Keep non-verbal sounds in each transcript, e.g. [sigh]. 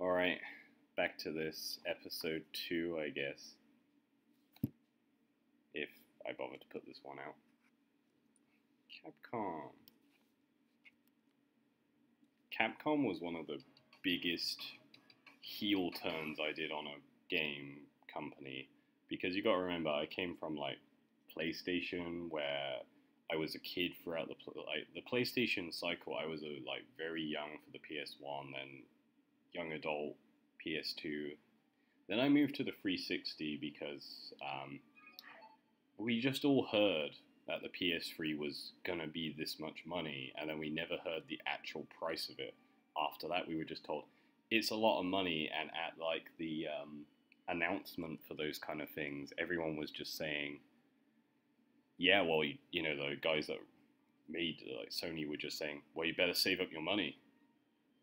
Alright, back to this episode 2, I guess. If I bother to put this one out. Capcom. Capcom was one of the biggest heel turns I did on a game company because you got to remember I came from like PlayStation where I was a kid throughout the like the PlayStation cycle. I was a, like very young for the PS1, then young adult PS2. Then I moved to the 360 because um, we just all heard that the PS3 was gonna be this much money, and then we never heard the actual price of it. After that, we were just told it's a lot of money, and at like the um, announcement for those kind of things, everyone was just saying yeah, well, you, you know, the guys that made like Sony were just saying, well, you better save up your money.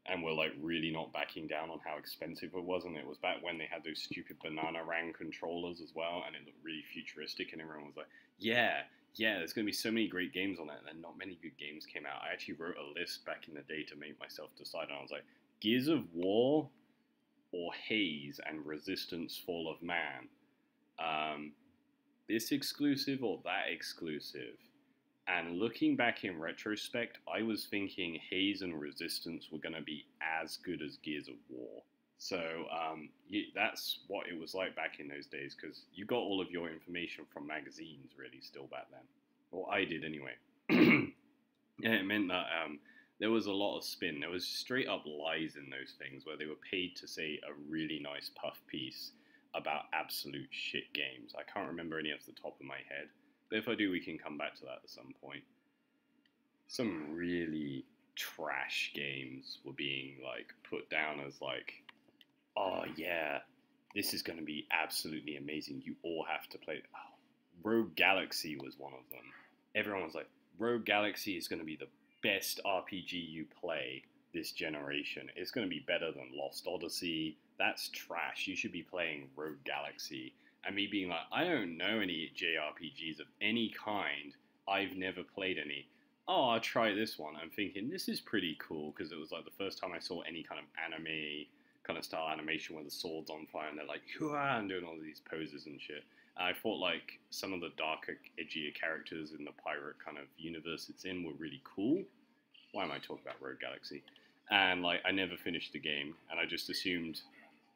And we're like really not backing down on how expensive it was. And it was back when they had those stupid Bananarang controllers as well. And it looked really futuristic. And everyone was like, yeah, yeah, there's going to be so many great games on that." And then not many good games came out. I actually wrote a list back in the day to make myself decide. And I was like, Gears of War or Haze and Resistance Fall of Man. Um, this exclusive or that exclusive. And looking back in retrospect, I was thinking Haze and Resistance were going to be as good as Gears of War. So um, that's what it was like back in those days because you got all of your information from magazines, really, still back then. Well, I did anyway. [clears throat] and it meant that um, there was a lot of spin. There was straight up lies in those things where they were paid to say a really nice puff piece about absolute shit games. I can't remember any off the top of my head, but if I do, we can come back to that at some point. Some really trash games were being like put down as like, oh yeah, this is going to be absolutely amazing. You all have to play. Oh, Rogue Galaxy was one of them. Everyone was like, Rogue Galaxy is going to be the best RPG you play this generation. It's going to be better than Lost Odyssey, that's trash. You should be playing Rogue Galaxy. And me being like, I don't know any JRPGs of any kind. I've never played any. Oh, I'll try this one. I'm thinking this is pretty cool because it was like the first time I saw any kind of anime kind of style animation where the sword's on fire and they're like, and doing all these poses and shit. And I thought like some of the darker, edgier characters in the pirate kind of universe it's in were really cool. Why am I talking about Rogue Galaxy? And like I never finished the game, and I just assumed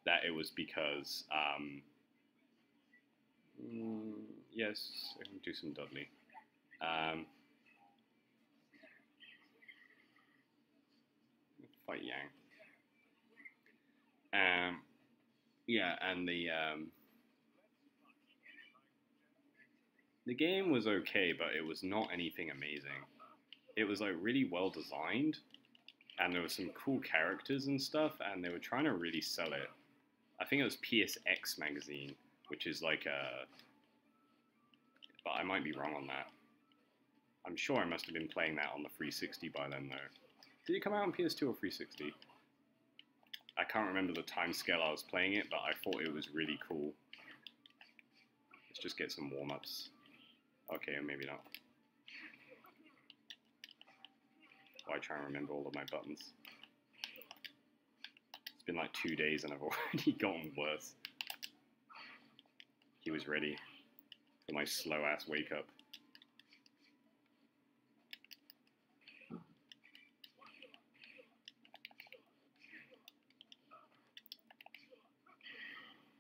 that it was because um, mm, yes, I can do some Dudley. Um, fight Yang. Um, yeah, and the um, the game was okay, but it was not anything amazing. It was like really well designed, and there were some cool characters and stuff, and they were trying to really sell it I think it was PSX magazine, which is like a. But I might be wrong on that. I'm sure I must have been playing that on the 360 by then, though. Did it come out on PS2 or 360? I can't remember the time scale I was playing it, but I thought it was really cool. Let's just get some warm-ups. Okay, or maybe not. Why try and remember all of my buttons? It's been like two days and I've [laughs] already gotten worse. He was ready for my slow ass wake up.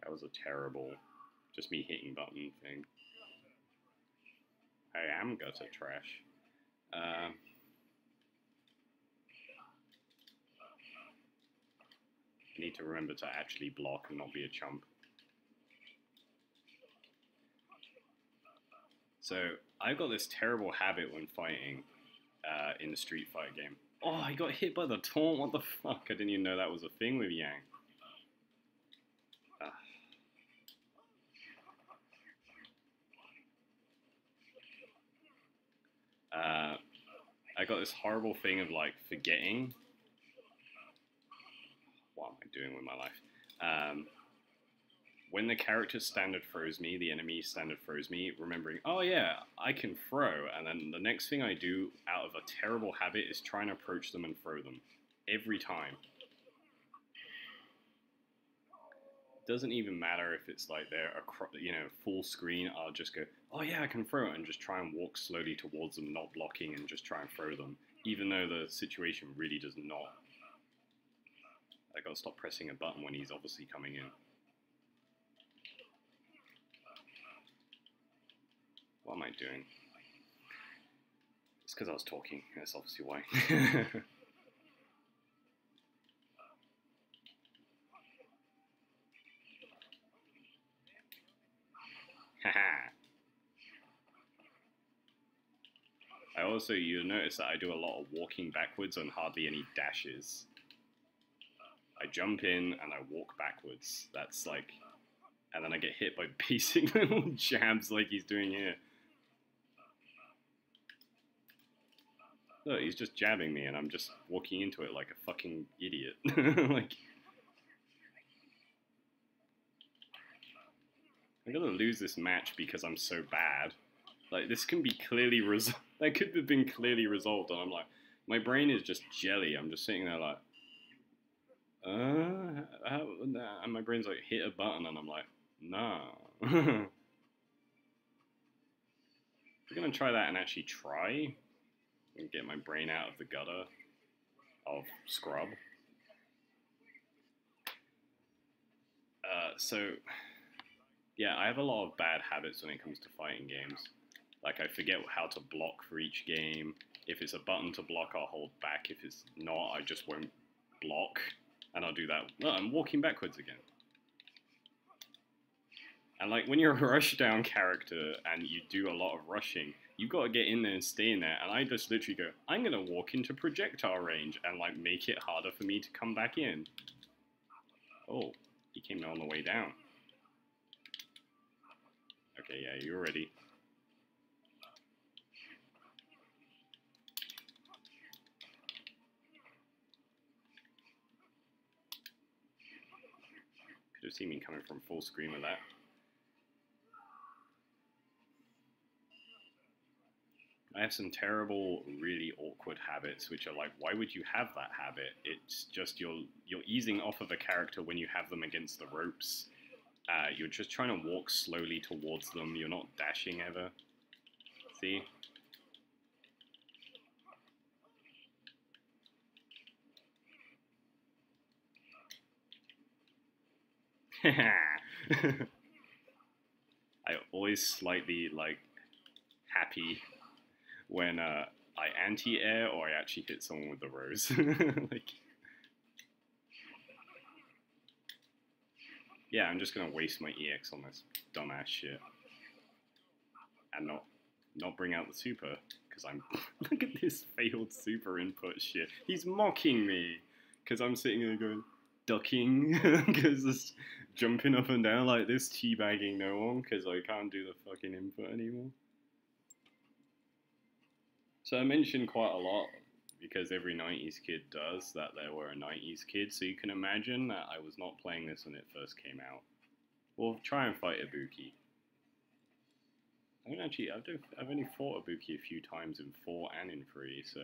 That was a terrible, just me hitting button thing. I am gutter trash. Uh, need to remember to actually block and not be a chump. So I've got this terrible habit when fighting uh, in the Street Fighter game. Oh, I got hit by the taunt. What the fuck? I didn't even know that was a thing with Yang. Ah. Uh, I got this horrible thing of like forgetting what am I doing with my life? Um, when the character standard throws me, the enemy standard throws me, remembering, oh yeah, I can throw, and then the next thing I do out of a terrible habit is try and approach them and throw them. Every time. doesn't even matter if it's like they're across, you know, full screen. I'll just go, oh yeah, I can throw it, and just try and walk slowly towards them, not blocking, and just try and throw them, even though the situation really does not. I gotta stop pressing a button when he's obviously coming in. What am I doing? It's because I was talking. That's obviously why. [laughs] I also, you notice that I do a lot of walking backwards and hardly any dashes. I jump in and I walk backwards. That's like, and then I get hit by [laughs] basic little jabs like he's doing here. Look, he's just jabbing me and I'm just walking into it like a fucking idiot. [laughs] like, I'm gonna lose this match because I'm so bad. Like, this can be clearly resolved. [laughs] that could have been clearly resolved, and I'm like, my brain is just jelly. I'm just sitting there like, uh, how, and my brain's like, hit a button, and I'm like, nah. [laughs] We're gonna try that and actually try and get my brain out of the gutter of scrub. Uh, so, yeah, I have a lot of bad habits when it comes to fighting games. Like, I forget how to block for each game. If it's a button to block, I'll hold back. If it's not, I just won't block. And I'll do that. I'm walking backwards again. And like when you're a [laughs] rushdown character and you do a lot of rushing, you got to get in there and stay in there. And I just literally go, I'm going to walk into projectile range and like make it harder for me to come back in. Oh, he came on the way down. Okay, yeah, you're ready. Could have seen me coming from full screen with that. I have some terrible, really awkward habits, which are like, why would you have that habit? It's just you're you're easing off of a character when you have them against the ropes. Uh, you're just trying to walk slowly towards them. You're not dashing ever. See? [laughs] I always slightly like happy when uh, I anti-air or I actually hit someone with the rose. [laughs] like, yeah, I'm just gonna waste my EX on this dumbass shit and not not bring out the super because I'm [laughs] look at this failed super input shit. He's mocking me because I'm sitting there going ducking [laughs] because just jumping up and down like this, teabagging no one because I can't do the fucking input anymore. So I mentioned quite a lot because every 90s kid does that they were a 90s kid, so you can imagine that I was not playing this when it first came out. We'll try and fight Ibuki. I haven't actually, I've, I've only fought Ibuki a few times in 4 and in 3, so...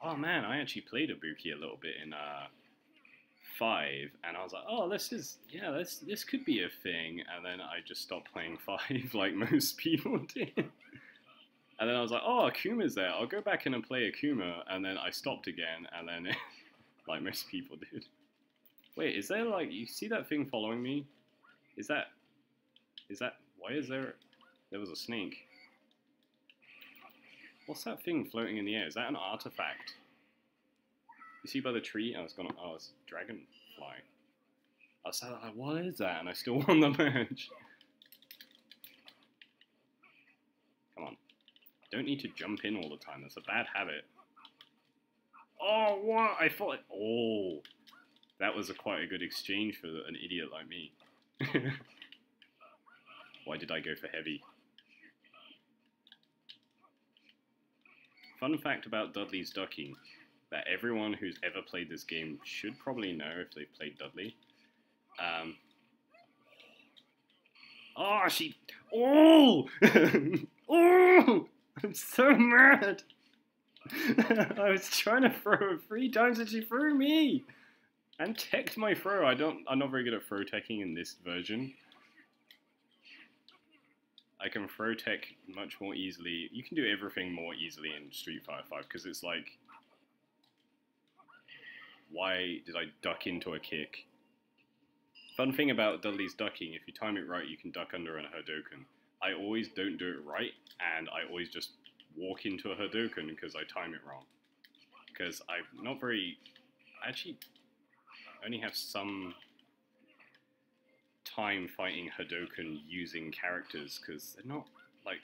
Oh man, I actually played Ibuki a little bit in uh, 5, and I was like, oh, this is, yeah, this, this could be a thing, and then I just stopped playing [laughs] 5 like most [laughs] people did. And then I was like, oh, Akuma's there. I'll go back in and play Akuma. And then I stopped again. And then, [laughs] like most people did. Wait, is there like, you see that thing following me? Is that, is that, why is there, there was a snake. What's that thing floating in the air? Is that an artifact? You see by the tree? I was gonna, oh, it's dragonfly. I was like, what is that? And I still [laughs] won the match. Come on. Don't need to jump in all the time. That's a bad habit. Oh, what? I thought... Oh. That was a quite a good exchange for an idiot like me. [laughs] Why did I go for heavy? Fun fact about Dudley's ducking, that everyone who's ever played this game should probably know if they've played Dudley. Um, oh, she... Oh! [laughs] oh! I'm so mad. [laughs] I was trying to throw her three times and she threw me. And teched my throw. I don't. I'm not very good at throw teching in this version. I can throw tech much more easily. You can do everything more easily in Street Fighter 5 because it's like, why did I duck into a kick? Fun thing about Dudley's ducking, if you time it right, you can duck under a Hadouken. I always don't do it right, and I always just walk into a Hadouken because I time it wrong. Because I'm not very... I actually only have some time fighting Hadouken using characters because they're not like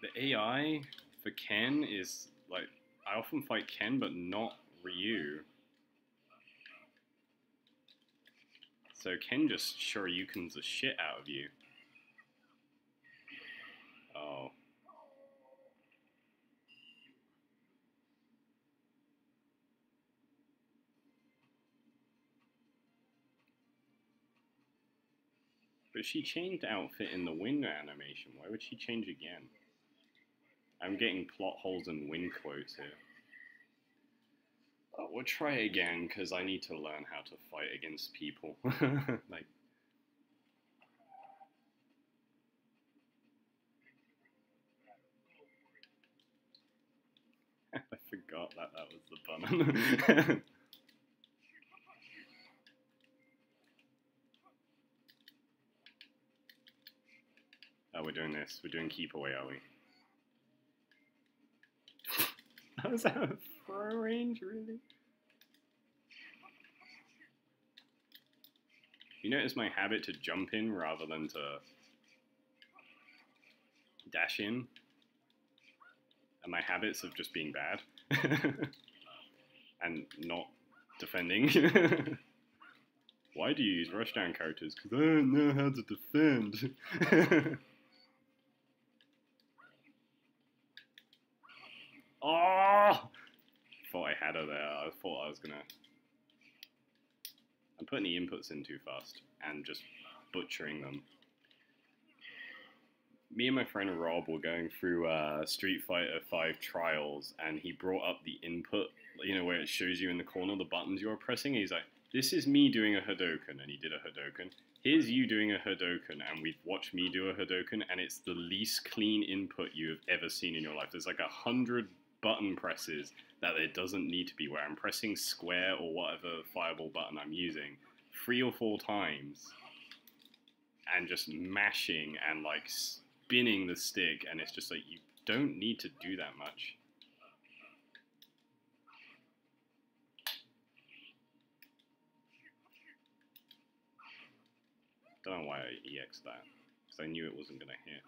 the AI for Ken is like I often fight Ken but not Ryu. So Ken just sure Shoryukens the shit out of you. Oh. But she changed outfit in the wind animation. Why would she change again? I'm getting plot holes and wind quotes here. Uh, we'll try again, because I need to learn how to fight against people. [laughs] like, [laughs] I forgot that that was the button. [laughs] Oh, we're doing this. We're doing keep away, are we? That a throw range, really? You notice my habit to jump in rather than to dash in? And my habits of just being bad? [laughs] and not defending? [laughs] Why do you use rushdown characters? Because I don't know how to defend. [laughs] Oh! Thought I had her there. I thought I was gonna. I'm putting the inputs in too fast and just butchering them. Me and my friend Rob were going through uh, Street Fighter 5 trials, and he brought up the input, you know, where it shows you in the corner the buttons you're pressing. he's like, "This is me doing a Hadouken," and he did a Hadouken. Here's you doing a Hadouken, and we've watched me do a Hadouken, and it's the least clean input you have ever seen in your life. There's like a hundred button presses that it doesn't need to be where I'm pressing square or whatever fireball button I'm using three or four times and just mashing and like spinning the stick and it's just like you don't need to do that much. Don't know why I EX that because I knew it wasn't going to hit.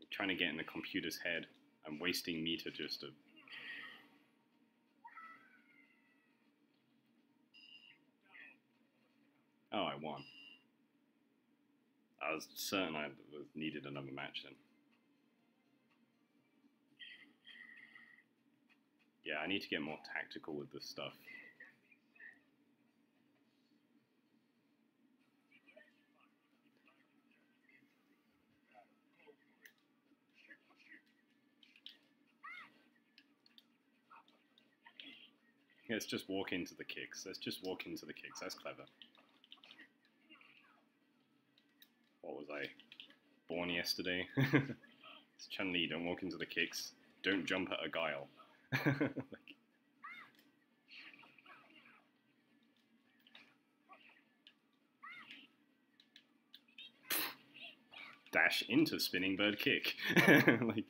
I'm trying to get in the computer's head. I'm wasting meter just to... Oh, I won. I was certain I needed another match then. Yeah, I need to get more tactical with this stuff. Let's just walk into the kicks. Let's just walk into the kicks. That's clever. What was I? Born yesterday? [laughs] it's Chun-Li, don't walk into the kicks. Don't jump at a guile. like, [laughs] dash into spinning bird kick. [laughs] like,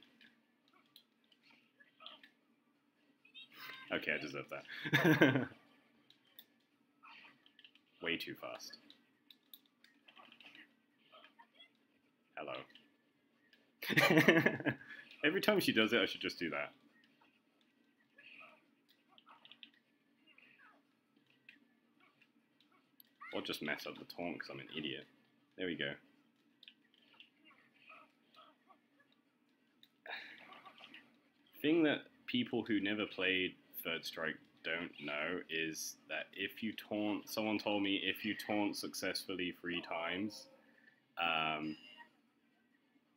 Okay, I deserve that. [laughs] Way too fast. Hello. [laughs] Every time she does it, I should just do that. Or just mess up the taunt because I'm an idiot. There we go. Thing that people who never played Third Strike don't know is that if you taunt, someone told me if you taunt successfully three times, um,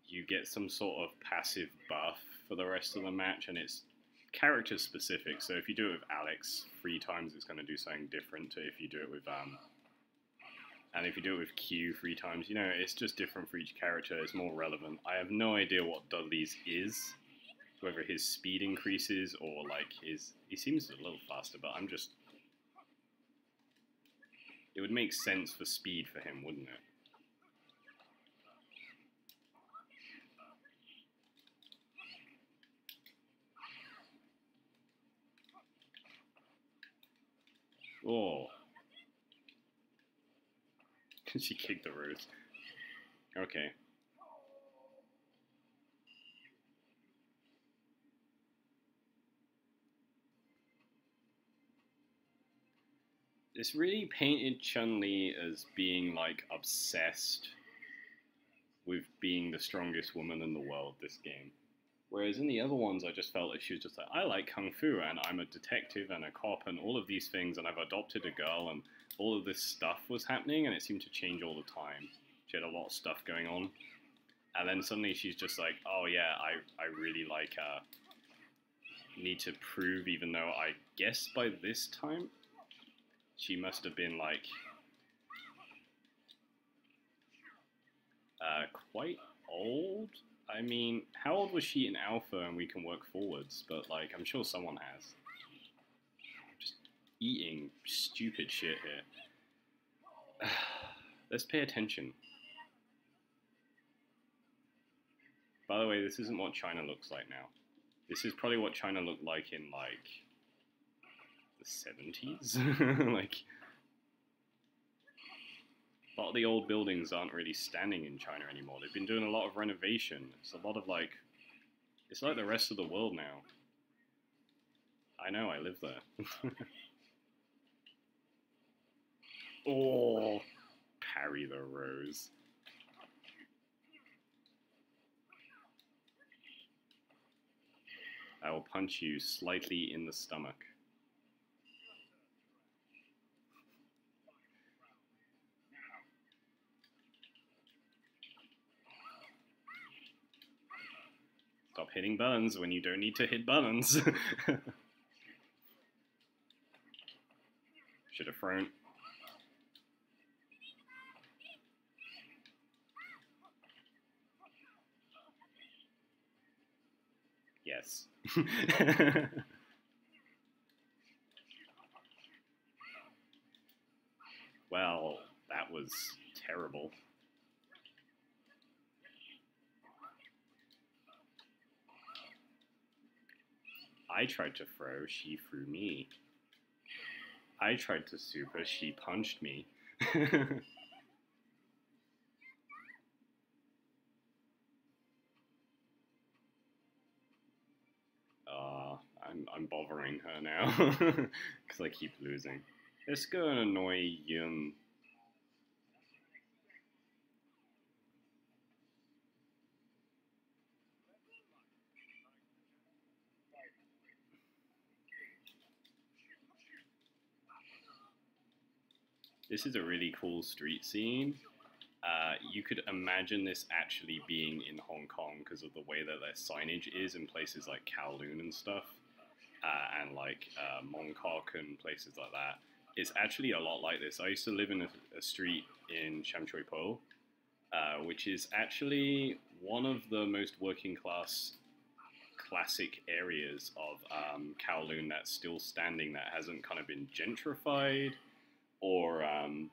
you get some sort of passive buff for the rest of the match, and it's character specific. So if you do it with Alex three times, it's going to do something different to if you do it with um. And if you do it with Q three times, you know, it's just different for each character. It's more relevant. I have no idea what Dudley's is, whether his speed increases or like his. He seems a little faster, but I'm just. It would make sense for speed for him, wouldn't it? Oh. [laughs] she kicked the rose. Okay. This really painted Chun Li as being like obsessed with being the strongest woman in the world this game. Whereas in the other ones, I just felt that she was just like, I like kung fu, and I'm a detective and a cop, and all of these things, and I've adopted a girl, and all of this stuff was happening, and it seemed to change all the time. She had a lot of stuff going on, and then suddenly she's just like, oh yeah, I, I really like uh, need to prove, even though I guess by this time she must have been like uh, quite old I mean, how old was she in Alpha and we can work forwards? But, like, I'm sure someone has. Just eating stupid shit here. [sighs] Let's pay attention. By the way, this isn't what China looks like now. This is probably what China looked like in, like, 70s? [laughs] like, a lot of the old buildings aren't really standing in China anymore. They've been doing a lot of renovation. It's a lot of like, it's like the rest of the world now. I know, I live there. [laughs] oh, parry the rose. I will punch you slightly in the stomach. Stop hitting buttons when you don't need to hit buttons. [laughs] Should have thrown. Yes. [laughs] well, that was terrible. I tried to throw, she threw me. I tried to super, she punched me. uh, [laughs] I'm, I'm bothering her now, [laughs] because I keep losing. Let's go and annoy Yun. This is a really cool street scene. Uh, you could imagine this actually being in Hong Kong because of the way that their signage is in places like Kowloon and stuff, uh, and like uh, Mong Kok and places like that. It's actually a lot like this. I used to live in a, a street in Sham Shui Po, uh, which is actually one of the most working class classic areas of um, Kowloon that's still standing that hasn't kind of been gentrified or um,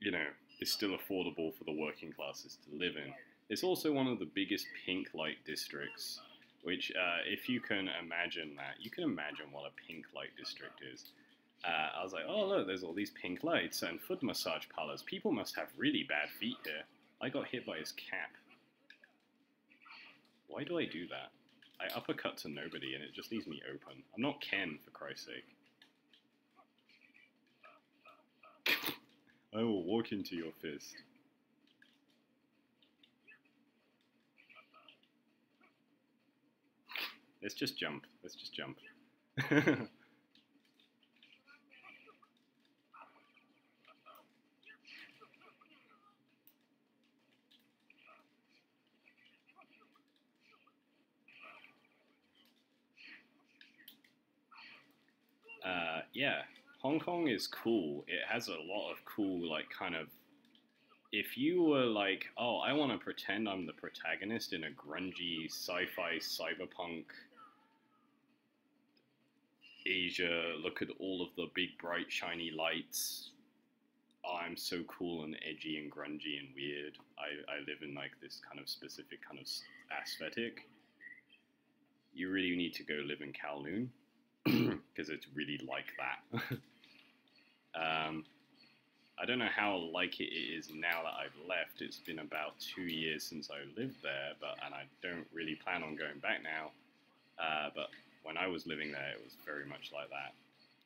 you know is still affordable for the working classes to live in. It's also one of the biggest pink light districts, which uh, if you can imagine that, you can imagine what a pink light district is. Uh, I was like, oh look, there's all these pink lights and foot massage parlors. People must have really bad feet here. I got hit by his cap. Why do I do that? I uppercut to nobody and it just leaves me open. I'm not Ken, for Christ's sake. I will walk into your fist. Let's just jump. Let's just jump. [laughs] uh, yeah. Hong Kong is cool. It has a lot of cool, like, kind of. If you were like, oh, I want to pretend I'm the protagonist in a grungy sci fi cyberpunk Asia, look at all of the big, bright, shiny lights. I'm so cool and edgy and grungy and weird. I, I live in like this kind of specific kind of aesthetic. You really need to go live in Kowloon [clears throat] because it's really like that. [laughs] um, I don't know how like it is now that I've left. It's been about two years since I lived there, but and I don't really plan on going back now. Uh, but when I was living there, it was very much like that.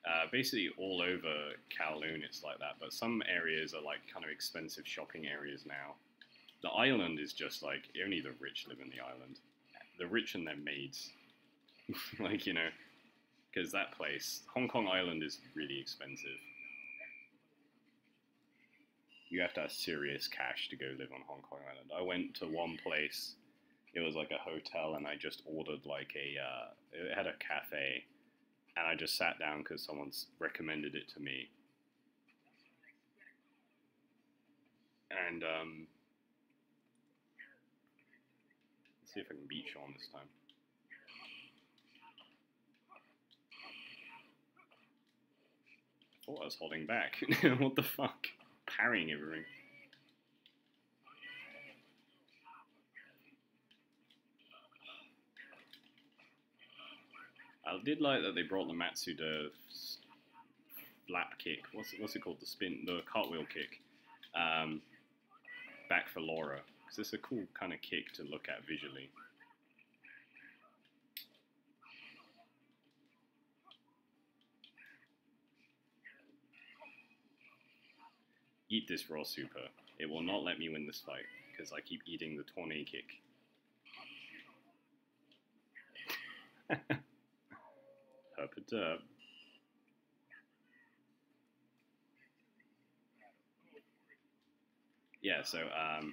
Uh, basically, all over Kowloon, it's like that. But some areas are like kind of expensive shopping areas now. The island is just like only the rich live in the island. The rich and their maids, [laughs] like you know, because that place, Hong Kong Island, is really expensive. You have to have serious cash to go live on Hong Kong Island. I went to one place it was like a hotel, and I just ordered like a. Uh, it had a cafe, and I just sat down because someone's recommended it to me. And um, let's see if I can beat Sean this time. Thought I was holding back. [laughs] what the fuck? Parrying everything. I did like that they brought the Matsuda flap kick. What's it, what's it called? The spin, the cartwheel kick. Um, back for Laura because it's a cool kind of kick to look at visually. Eat this raw super. It will not let me win this fight because I keep eating the tornado kick. [laughs] Up. Yeah, so, um,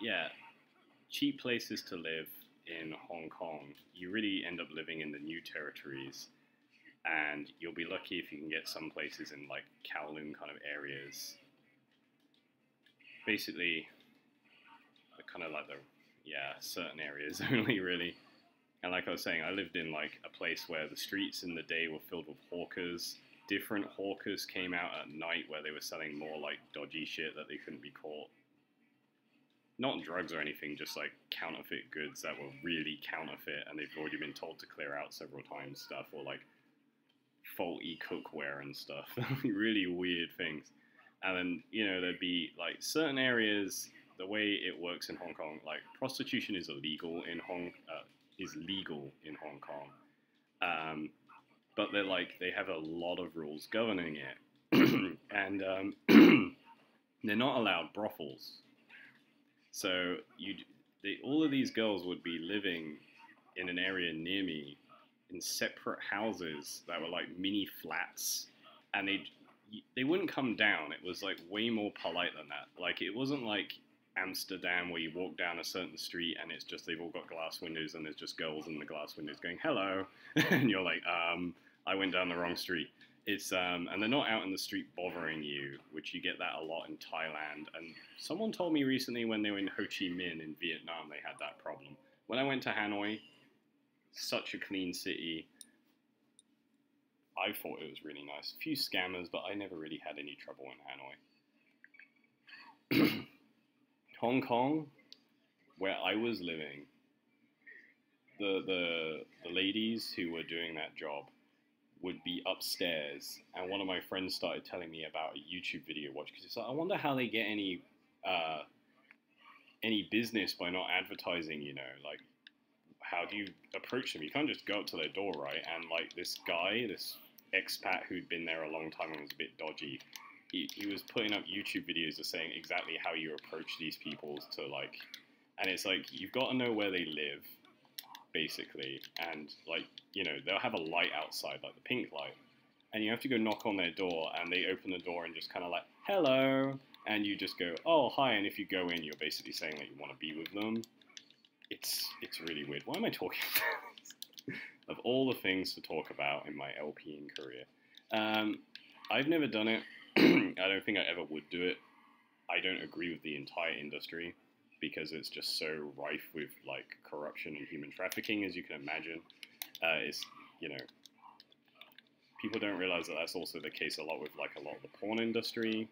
yeah, cheap places to live in Hong Kong. You really end up living in the new territories, and you'll be lucky if you can get some places in like Kowloon kind of areas. Basically, kind of like the yeah certain areas [laughs] only really. And like I was saying, I lived in like a place where the streets in the day were filled with hawkers. Different hawkers came out at night where they were selling more like dodgy shit that they couldn't be caught. Not drugs or anything, just like counterfeit goods that were really counterfeit and they've already been told to clear out several times stuff or like faulty cookware and stuff. [laughs] really weird things. And then, you know, there'd be like certain areas, the way it works in Hong Kong, like prostitution is illegal in Hong uh, is legal in Hong Kong. Um, but they're like they have a lot of rules governing it, [clears throat] and um, [clears throat] they're not allowed brothels. So you, all of these girls would be living in an area near me in separate houses that were like mini flats, and they they wouldn't come down. It was like way more polite than that. Like it wasn't like Amsterdam where you walk down a certain street and it's just they've all got glass windows and there's just girls in the glass windows going hello [laughs] and you're like um I went down the wrong street it's um and they're not out in the street bothering you which you get that a lot in Thailand and someone told me recently when they were in Ho Chi Minh in Vietnam they had that problem when I went to Hanoi such a clean city I thought it was really nice a few scammers but I never really had any trouble in Hanoi [clears throat] Hong Kong, where I was living, the, the, the ladies who were doing that job would be upstairs, and one of my friends started telling me about a YouTube video watch because it's like, I wonder how they get any uh, any business by not advertising. You know, like how do you approach them? You can't just go up to their door, right? And like this guy, this expat who'd been there a long time and was a bit dodgy, he, he was putting up YouTube videos of saying exactly how you approach these people to like, and it's like you've got to know where they live, basically, and like you know they'll have a light outside, like the pink light, and you have to go knock on their door, and they open the door and just kind of like hello, and you just go oh hi, and if you go in, you're basically saying that you want to be with them. It's it's really weird. Why am I talking? of all the things to talk about in my LPing career. Um, I've never done it. [clears throat] I don't think I ever would do it. I don't agree with the entire industry because it's just so rife with like corruption and human trafficking, as you can imagine. Uh, it's you know people don't realize that that's also the case a lot with like a lot of the porn industry.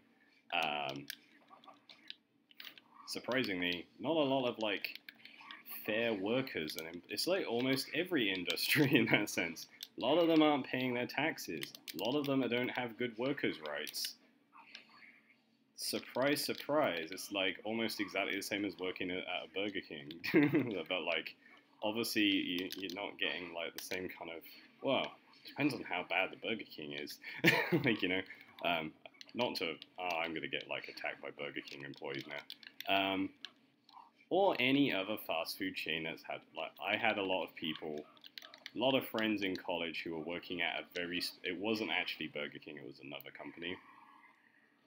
Um, surprisingly, not a lot of like fair workers, and it's like almost every [laughs] industry in that sense. A lot of them aren't paying their taxes. A lot of them don't have good workers' rights. Surprise, surprise! It's like almost exactly the same as working at, a Burger King, [laughs] but like obviously you, you're not getting like the same kind of well depends on how bad the Burger King is. [laughs] like you know, um, not to oh, I'm gonna get like attacked by Burger King employees now, um, or any other fast food chain that's had like I had a lot of people, a lot of friends in college who were working at a very it wasn't actually Burger King, it was another company.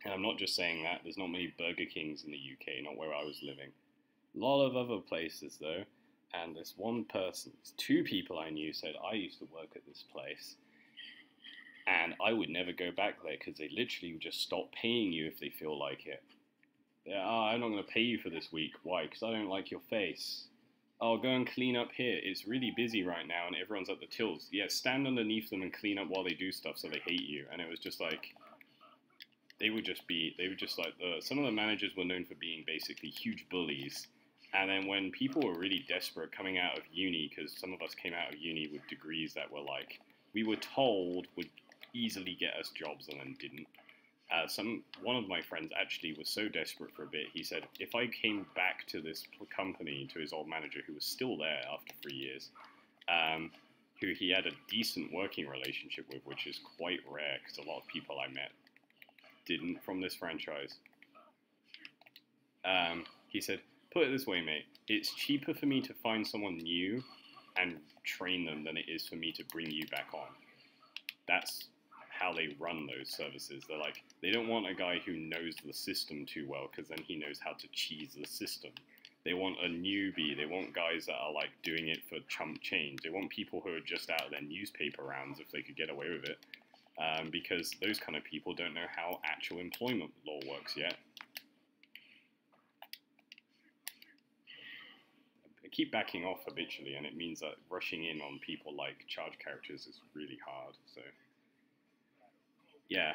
And I'm not just saying that. There's not many Burger Kings in the UK, not where I was living. A lot of other places though and this one person, two people I knew said, I used to work at this place and I would never go back there because they literally would just stop paying you if they feel like it. Yeah, oh, I'm not going to pay you for this week. Why? Because I don't like your face. I'll go and clean up here. It's really busy right now and everyone's at the tills. Yeah, stand underneath them and clean up while they do stuff so they hate you. And it was just like, they would just be, they would just like, uh, some of the managers were known for being basically huge bullies and then when people were really desperate coming out of uni, because some of us came out of uni with degrees that were like, we were told would easily get us jobs and then didn't. Uh, some one of my friends actually was so desperate for a bit. He said, if I came back to this company to his old manager, who was still there after three years, um, who he had a decent working relationship with, which is quite rare because a lot of people I met didn't from this franchise. Um, he said, put it this way, mate. It's cheaper for me to find someone new and train them than it is for me to bring you back on. That's how they run those services. They're like, they don't want a guy who knows the system too well because then he knows how to cheese the system. They want a newbie. They want guys that are like doing it for chump change. They want people who are just out of their newspaper rounds if they could get away with it. Um, because those kind of people don't know how actual employment law works yet. I keep backing off habitually, and it means that rushing in on people like charge characters is really hard. So, yeah,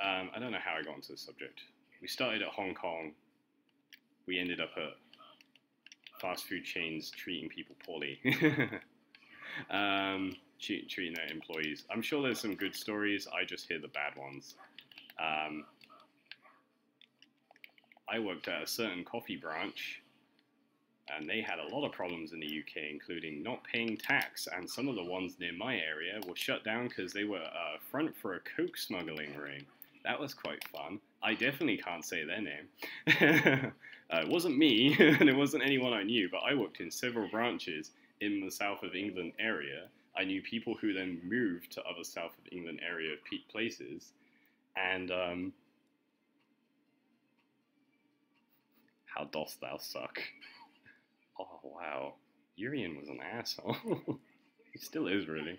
um, I don't know how I got onto this subject. We started at Hong Kong. We ended up at fast food chains treating people poorly, [laughs] um, treating their employees. I'm sure there's some good stories. I just hear the bad ones. Um, I worked at a certain coffee branch and they had a lot of problems in the UK, including not paying tax, and some of the ones near my area were shut down because they were uh, front for a coke smuggling ring. That was quite fun. I definitely can't say their name. [laughs] uh, it wasn't me, [laughs] and it wasn't anyone I knew, but I worked in several branches in the south of England area. I knew people who then moved to other south of England area peak places, and um, how dost thou suck? Oh, wow. Urien was an asshole. [laughs] he still is, really.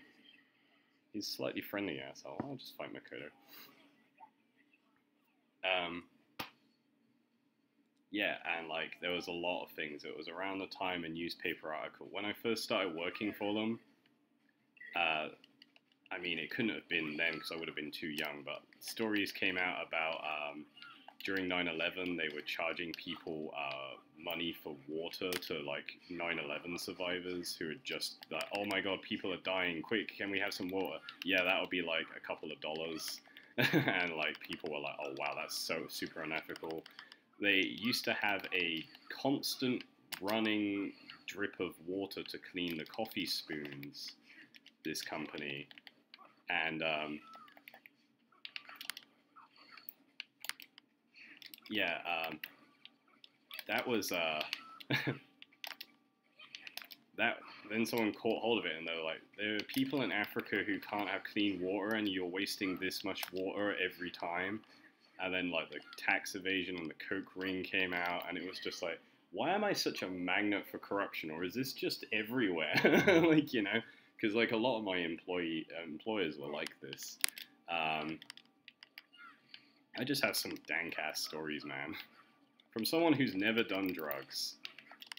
He's slightly friendly asshole. I'll just fight Makoto. Um, yeah, and like there was a lot of things. It was around the time a newspaper article when I first started working for them. Uh, I mean, it couldn't have been then because I would have been too young. But stories came out about um, during 9/11 they were charging people uh, money for water to like 9/11 survivors who are just like, oh my god, people are dying! Quick, can we have some water? Yeah, that would be like a couple of dollars, [laughs] and like people were like, oh wow, that's so super unethical. They used to have a constant running drip of water to clean the coffee spoons. This company, and um, yeah, um, that was uh, [laughs] that. Then someone caught hold of it, and they were like, "There are people in Africa who can't have clean water, and you're wasting this much water every time." And then like the tax evasion and the coke ring came out, and it was just like, "Why am I such a magnet for corruption, or is this just everywhere?" [laughs] like you know, because like a lot of my employee employers were like this. Um, I just have some dank ass stories, man, [laughs] from someone who's never done drugs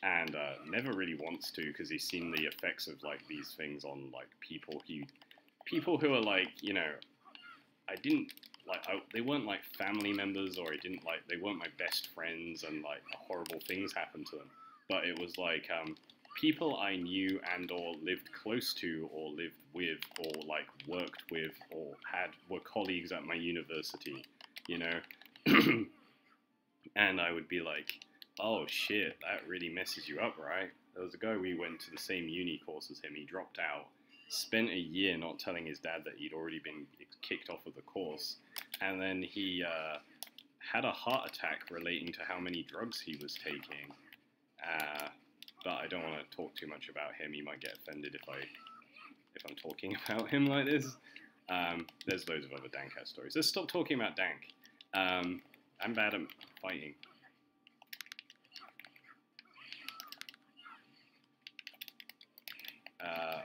and uh, never really wants to because he's seen the effects of like these things on like people. Who people who are like you know I didn't like I, they weren't like family members or I didn't like they weren't my best friends and like horrible things happened to them. But it was like um, people I knew and or lived close to or lived with or like worked with or had were colleagues at my university you know [clears throat] and I would be like oh shit that really messes you up right there was a guy we went to the same uni course as him he dropped out spent a year not telling his dad that he'd already been kicked off of the course, and then he uh, had a heart attack relating to how many drugs he was taking. Uh, but I don't want to talk too much about him. He might get offended if I if I'm talking [laughs] about him like this. Um, there's loads of other dank stories. Let's stop talking about dank. Um, I'm bad at fighting. Uh,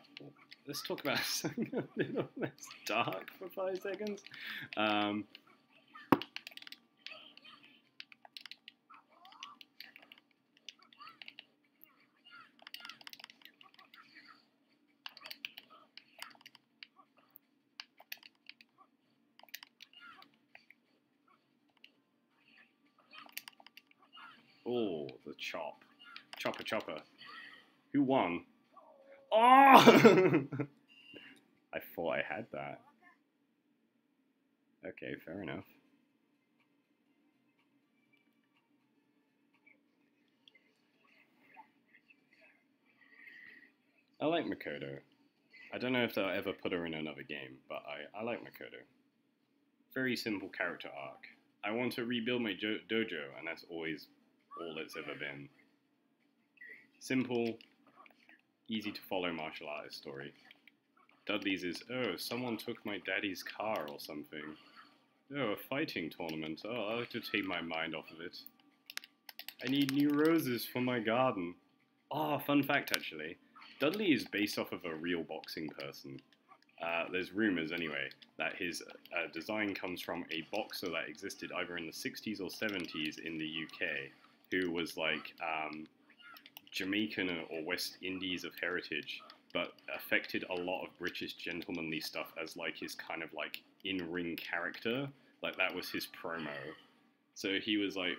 let's talk about [laughs] something a little less dark for five seconds. Um, oh, the chop. Chopper chopper. Who won? Oh! [laughs] I thought I had that. Okay, fair enough. I like Makoto. I don't know if they'll ever put her in another game, but I, I like Makoto. Very simple character arc. I want to rebuild my dojo, and that's always all it's ever been. Simple, easy to follow martial artist story. Dudley's is, oh, someone took my daddy's car or something. Oh, a fighting tournament. Oh, I'll have to take my mind off of it. I need new roses for my garden. Ah, oh, fun fact actually. Dudley is based off of a real boxing person. Uh, there's rumors anyway that his uh, design comes from a boxer that existed either in the 60s or 70s in the UK who was like um, Jamaican or West Indies of heritage, but affected a lot of British gentlemanly stuff as like his kind of like in ring character. Like that was his promo. So he was like,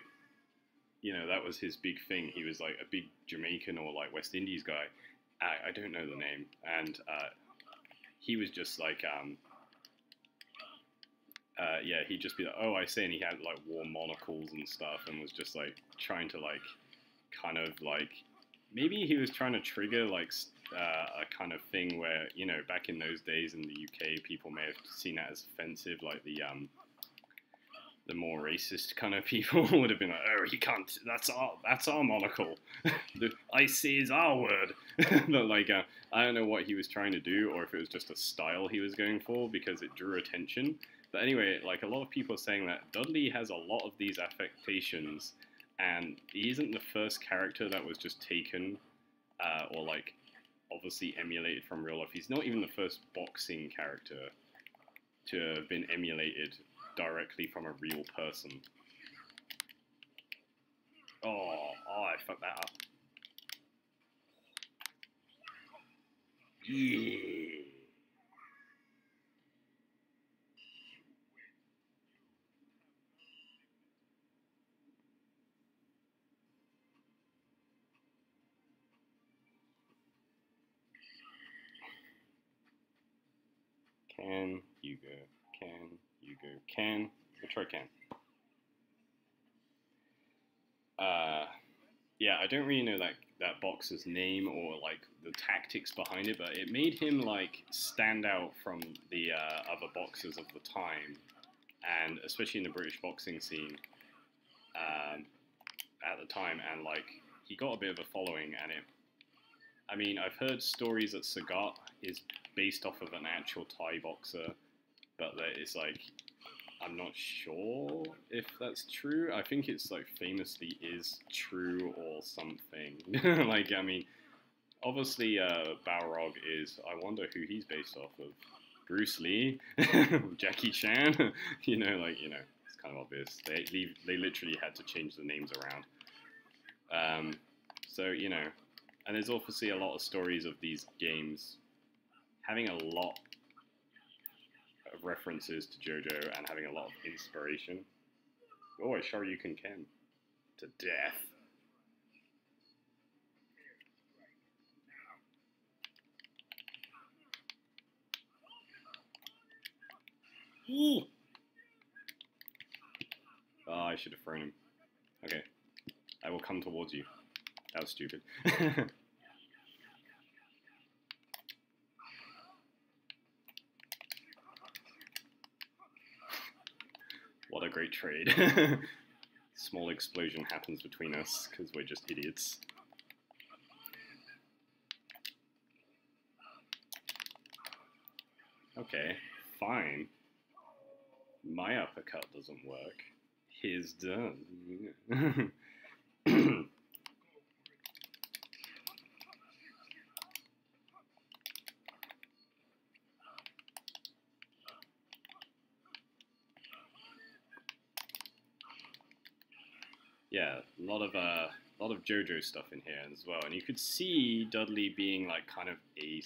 you know, that was his big thing. He was like a big Jamaican or like West Indies guy. I, I don't know the name, and uh, he was just like, um, uh, yeah, he'd just be like, oh, I see, and he had like wore monocles and stuff, and was just like trying to like, kind of like maybe he was trying to trigger like uh, a kind of thing where you know back in those days in the UK people may have seen that as offensive, like the um, the more racist [laughs] kind of people [laughs] would have been like, oh, you can't. That's our that's our monocle. [laughs] the I IC is our word. but like, uh, I don't know what he was trying to do, or if it was just a style he was going for because it drew attention. But anyway, like a lot of people are saying that Dudley has a lot of these affectations and he isn't the first character that was just taken uh, or like obviously emulated from real life. He's not even the first boxing character to have been emulated directly from a real person. Oh, oh, I fucked that up. Yeah. Can you go? Can you go? Can we'll try can. Uh, yeah, I don't really know that that boxer's name or like the tactics behind it, but it made him like stand out from the uh, other boxers of the time, and especially in the British boxing scene um, at the time, and like he got a bit of a following, and it. I mean, I've heard stories that Sagat is based off of an actual Thai boxer, but that it's like I'm not sure if that's true. I think it's like famously is true or something. [laughs] like I mean, obviously, uh, Balrog is. I wonder who he's based off of. Bruce Lee, [laughs] Jackie Chan. [laughs] you know, like you know, it's kind of obvious. They they literally had to change the names around. Um, so you know, and there's obviously a lot of stories of these games having a lot of references to JoJo and having a lot of inspiration. Oh, I Shoryuken Ken to death. Oh, I should have thrown him. Okay. I will come towards you. That was stupid. [laughs] what a great trade. [laughs] Small explosion happens between us because we're just idiots. Okay, fine. My uppercut doesn't work. His does. [laughs] yeah, a lot of uh, a lot of JoJo stuff in here as well, and you could see Dudley being like kind of a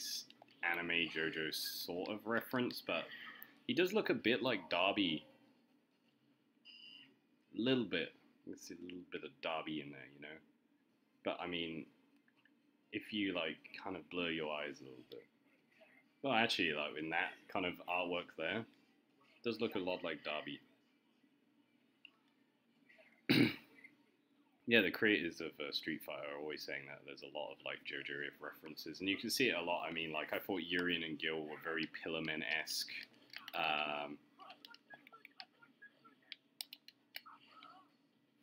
anime JoJo sort of reference, but he does look a bit like Darby. A little bit. Let's see a little bit of Darby in there, you know. But I mean, if you like kind of blur your eyes a little bit. Well, actually, like in that kind of artwork there, does look a lot like Darby. Yeah, the creators of uh, Street Fighter are always saying that there's a lot of like JoJo references, and you can see it a lot. I mean, like I thought Urien and Gil were very Pillarmen esque. Um,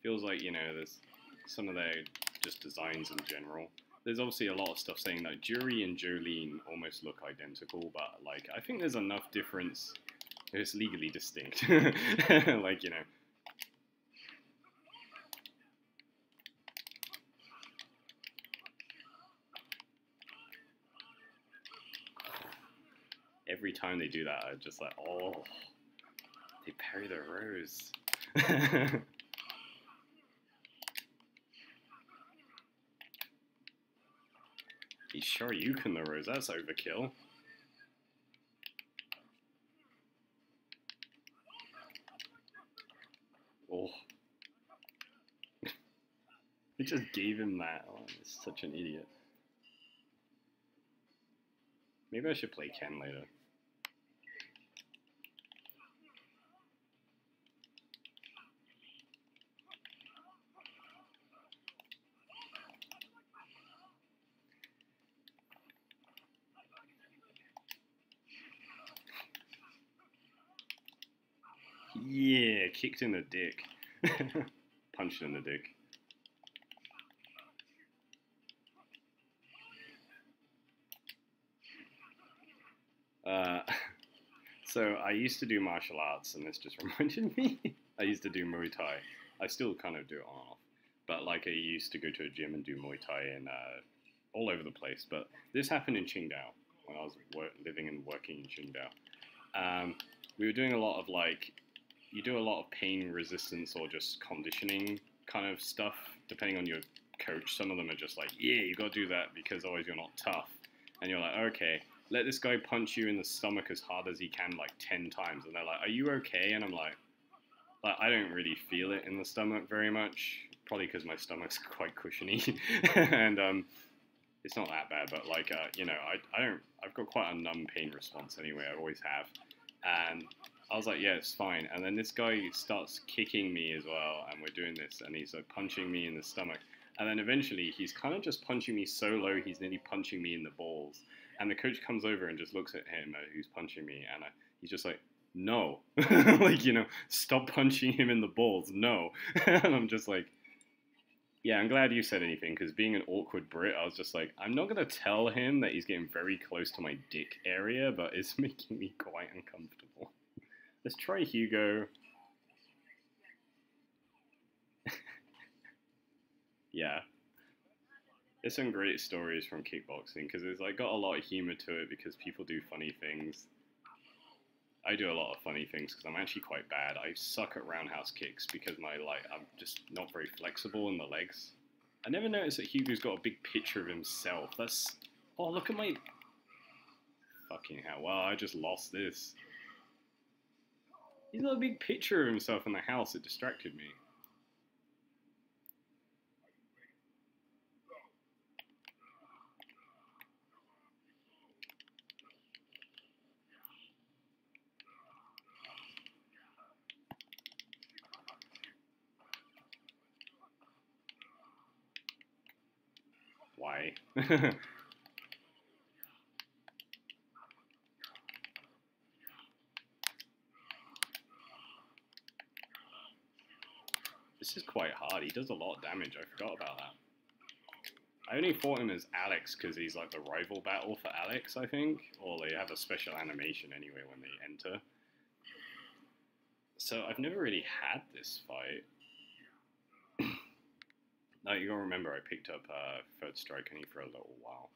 feels like you know there's some of their just designs in general. There's obviously a lot of stuff saying that Juri and Jolyne almost look identical, but like I think there's enough difference. It's legally distinct, [laughs] like you know. Every time they do that, I'm just like, oh, they parry the rose. [laughs] He's Shoryuken the rose. That's overkill. Oh. [laughs] he just gave him that. Oh, he's such an idiot. Maybe I should play Ken later. Yeah, kicked in the dick. [laughs] Punched in the dick. Uh, [laughs] so I used to do martial arts, and this just [laughs] reminded me. I used to do Muay Thai. I still kind of do it on and off, but like I used to go to a gym and do Muay Thai and uh, all over the place. But this happened in Qingdao when I was living and working in Qingdao. Um, we were doing a lot of like you do a lot of pain resistance or just conditioning kind of stuff, depending on your coach. Some of them are just like, yeah, you got to do that because otherwise you're not tough. And you're like, okay, let this guy punch you in the stomach as hard as he can like 10 times. And they're like, are you okay? And I'm like, like I don't really feel it in the stomach very much, probably because my stomach's [laughs] quite cushiony. [laughs] and um, it's not that bad, but like, uh, you know, I, I don't, I've got quite a numb pain response anyway. I always have. And I was like, yeah, it's fine. And then this guy starts kicking me as well, and we're doing this, and he's like punching me in the stomach. And then eventually, he's kind of just punching me so low, he's nearly punching me in the balls. And the coach comes over and just looks at him, uh, who's punching me, and uh, he's just like, no, [laughs] like you know, stop punching him in the balls, no. [laughs] and I'm just like, yeah, I'm glad you said anything because being an awkward Brit, I was just like, I'm not gonna tell him that he's getting very close to my dick area, but it's [laughs] making me quite uncomfortable. Let's try Hugo. [laughs] yeah. There's some great stories from kickboxing because it's like got a lot of humor to it because people do funny things. I do a lot of funny things because I'm actually quite bad. I suck at roundhouse kicks because my like I'm just not very flexible in the legs. I never noticed that Hugo's got a big picture of himself. That's oh look at my fucking hell. Wow, I just lost this. He's got a big picture of himself in the house. It distracted me. Why? [laughs] this is quite hard. He does a lot of damage. I forgot about that. I only fought him as Alex because he's like the rival battle for Alex, I think. Or they have a special animation anyway when they enter. So I've never really had this fight. [coughs] now you gotta remember I picked up uh, Third Strike only for a little while.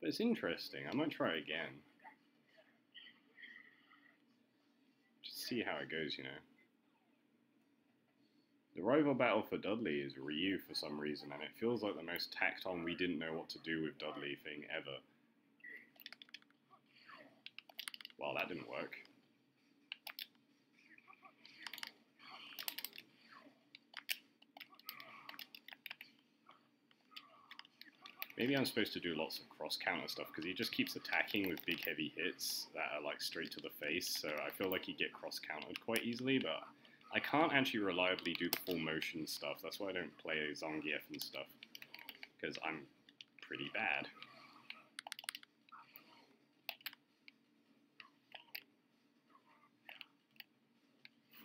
But it's interesting. I might try again. Just see how it goes, you know. The rival battle for Dudley is Ryu for some reason, and it feels like the most tacked on we didn't know what to do with Dudley thing ever. Well, that didn't work. Maybe I'm supposed to do lots of cross counter stuff because he just keeps attacking with big heavy hits that are like straight to the face, so I feel like he get cross countered quite easily, but I can't actually reliably do the full motion stuff. That's why I don't play Zangief and stuff. Because I'm pretty bad.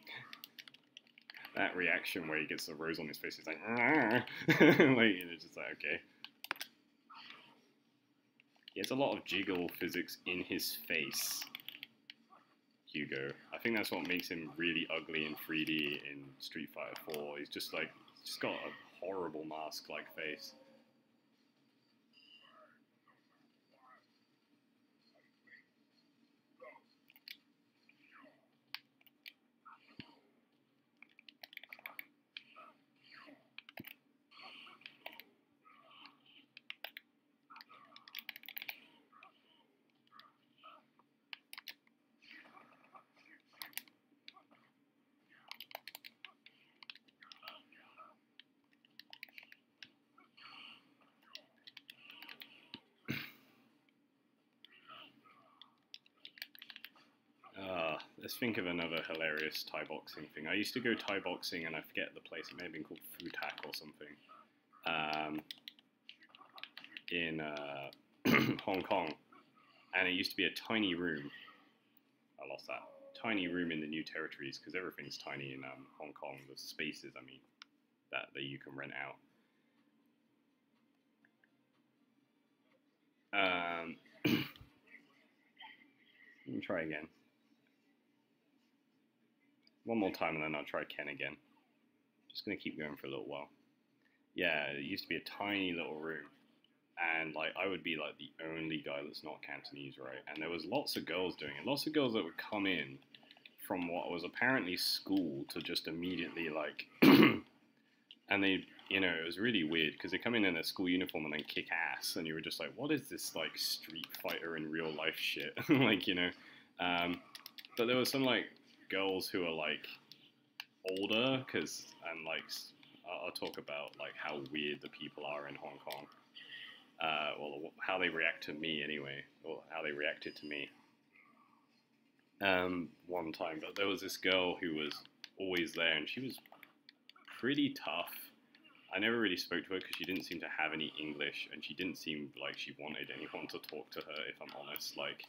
[laughs] that reaction where he gets the rose on his face, he's like, [laughs] like, it's just like, okay. He has a lot of jiggle physics in his face. Hugo. I think that's what makes him really ugly in 3D in Street Fighter 4. He's just like, just got a horrible mask-like face. Let's think of another hilarious Thai boxing thing. I used to go Thai boxing, and I forget the place. It may have been called Futak or something. Um, in uh, [clears throat] Hong Kong, and it used to be a tiny room. I lost that tiny room in the New Territories because everything's tiny in um, Hong Kong. The spaces, I mean, that that you can rent out. Um, [clears throat] let me try again. One more time and then I'll try Ken again. Just gonna keep going for a little while. Yeah, it used to be a tiny little room. And like I would be like the only guy that's not Cantonese, right? And there was lots of girls doing it. Lots of girls that would come in from what was apparently school to just immediately like [clears throat] and they you know, it was really weird because they come in in their school uniform and then kick ass, and you were just like, "What is this like Street Fighter in real life shit?" [laughs] like, you know. Um, but there was some like girls who are like older, because and like I'll talk about like how weird the people are in Hong Kong. Uh, well, how they react to me anyway, or how they reacted to me. Um, one time, but there was this girl who was always there, and she was pretty tough. I never really spoke to her because she didn't seem to have any English, and she didn't seem like she wanted anyone to talk to her. If I'm honest, like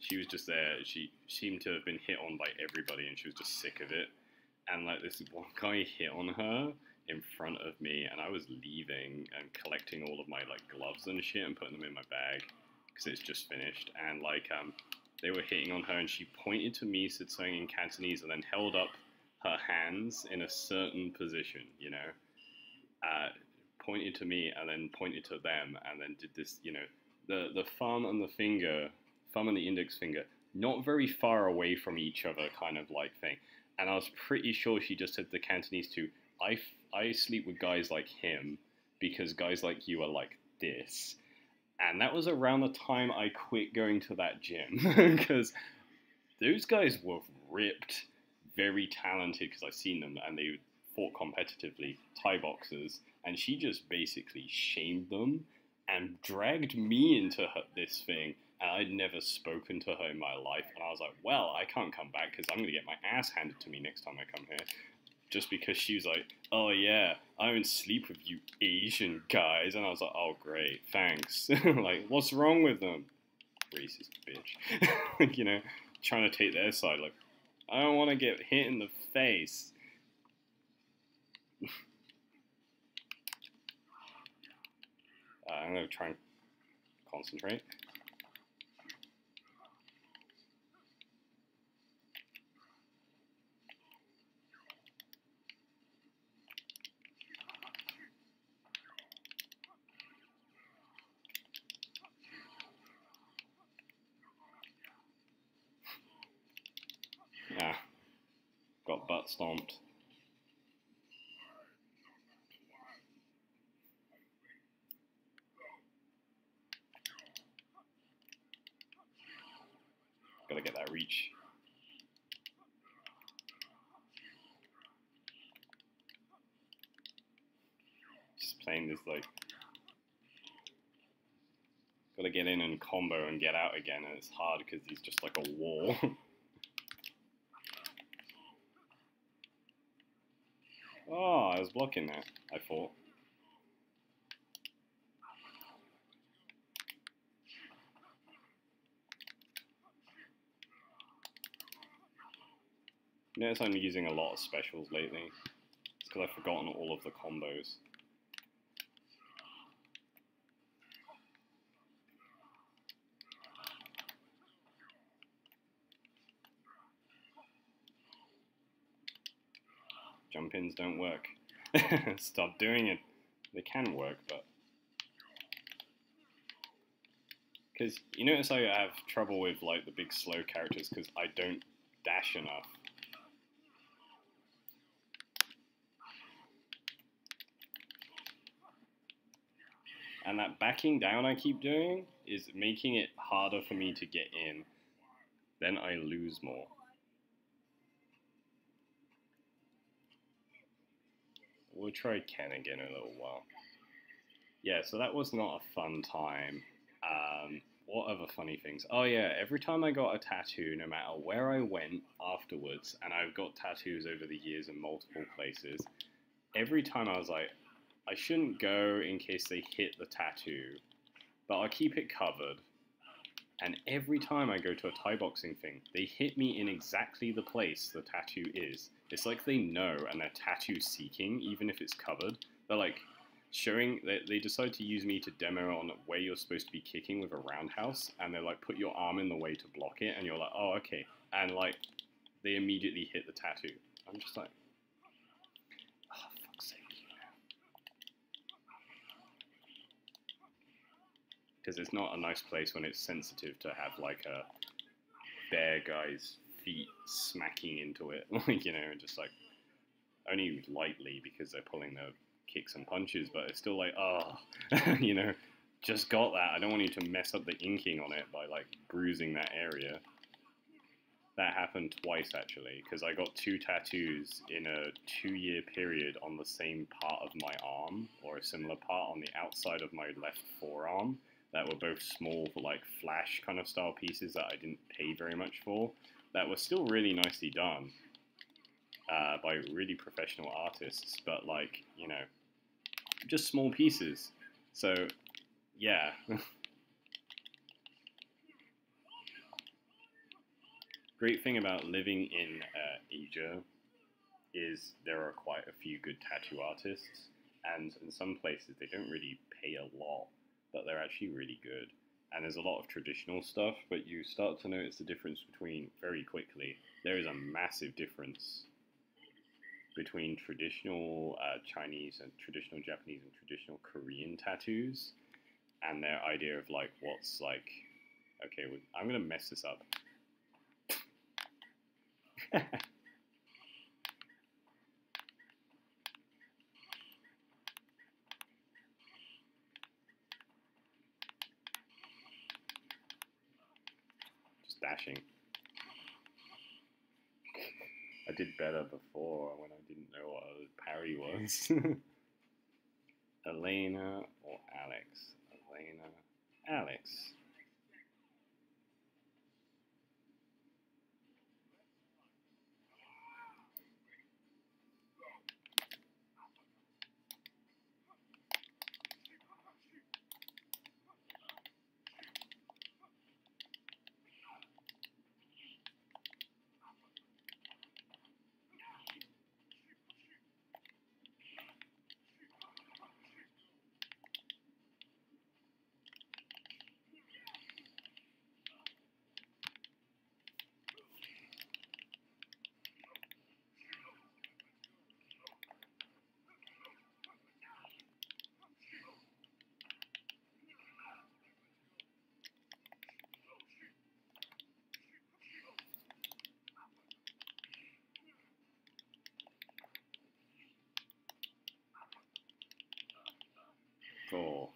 she was just there. She seemed to have been hit on by everybody, and she was just sick of it. And like this one guy hit on her in front of me, and I was leaving and collecting all of my like gloves and shit and putting them in my bag because it's just finished. And like um, they were hitting on her, and she pointed to me, said something in Cantonese, and then held up her hands in a certain position. You know, uh, pointed to me and then pointed to them and then did this, you know, the the thumb and the finger, thumb and the index finger, not very far away from each other, kind of like thing. And I was pretty sure she just said the Cantonese too. I, I sleep with guys like him because guys like you are like this. And that was around the time I quit going to that gym [laughs] because those guys were ripped, very talented because I've seen them and they fought competitively, Thai boxers, and she just basically shamed them and dragged me into her, this thing. And I'd never spoken to her in my life, and I was like, "Well, I can't come back because I'm gonna get my ass handed to me next time I come here." Just because she was like, "Oh yeah, I don't sleep with you Asian guys," and I was like, "Oh great, thanks." [laughs] like, what's wrong with them? Racist bitch. [laughs] you know, trying to take their side. Like, I don't want to get hit in the face. [laughs] Uh, I'm going to try and concentrate. Yeah, got stomped. Gotta get that reach. Just playing this like gotta get in and combo and get out again and it's hard because he's just like a wall. [laughs] oh, I was blocking that, I thought. Notice I'm using a lot of specials lately. It's because I've forgotten all of the combos. Don't work. [laughs] Stop doing it. They can work, but. Because you notice I have trouble with like the big slow characters because I don't dash enough. And that backing down I keep doing is making it harder for me to get in. Then I lose more. We'll try Ken again in a little while. Yeah, so that was not a fun time. Um, what other funny things? Oh yeah, every time I got a tattoo, no matter where I went afterwards, and I've got tattoos over the years in multiple places, every time I was like, I shouldn't go in case they hit the tattoo, but I'll keep it covered. And every time I go to a Thai boxing thing, they hit me in exactly the place the tattoo is. It's like they know and they're tattoo seeking, even if it's covered. They're like showing, they, they decide to use me to demo on where you're supposed to be kicking with a roundhouse, and they're like, put your arm in the way to block it, and you're like, oh, okay. And like, they immediately hit the tattoo. I'm just like, oh sake, because it's not a nice place when it's sensitive to have like a bear guy's feet smacking into it, [laughs] like you know, and just like only lightly because they're pulling the kicks and punches, but it's still like, oh, [laughs] you know, just got that. I don't want you to mess up the inking on it by like bruising that area. That happened twice actually, because I got two tattoos in a two-year period on the same part of my arm, or a similar part on the outside of my left forearm that were both small for like flash kind of style pieces that I didn't pay very much for that were still really nicely done uh, by really professional artists but like you know just small pieces so yeah [laughs] great thing about living in uh, Asia is there are quite a few good tattoo artists and in some places they don't really pay a lot but they're actually really good. And there's a lot of traditional stuff, but you start to notice the difference between very quickly. There is a massive difference. between traditional uh, Chinese and traditional Japanese and traditional Korean tattoos, and their idea of like what's like. Okay, I'm gonna mess this up. [laughs] I did better before when I didn't know what a parry was. [laughs] Elena or Alex? Elena. Alex. Oh.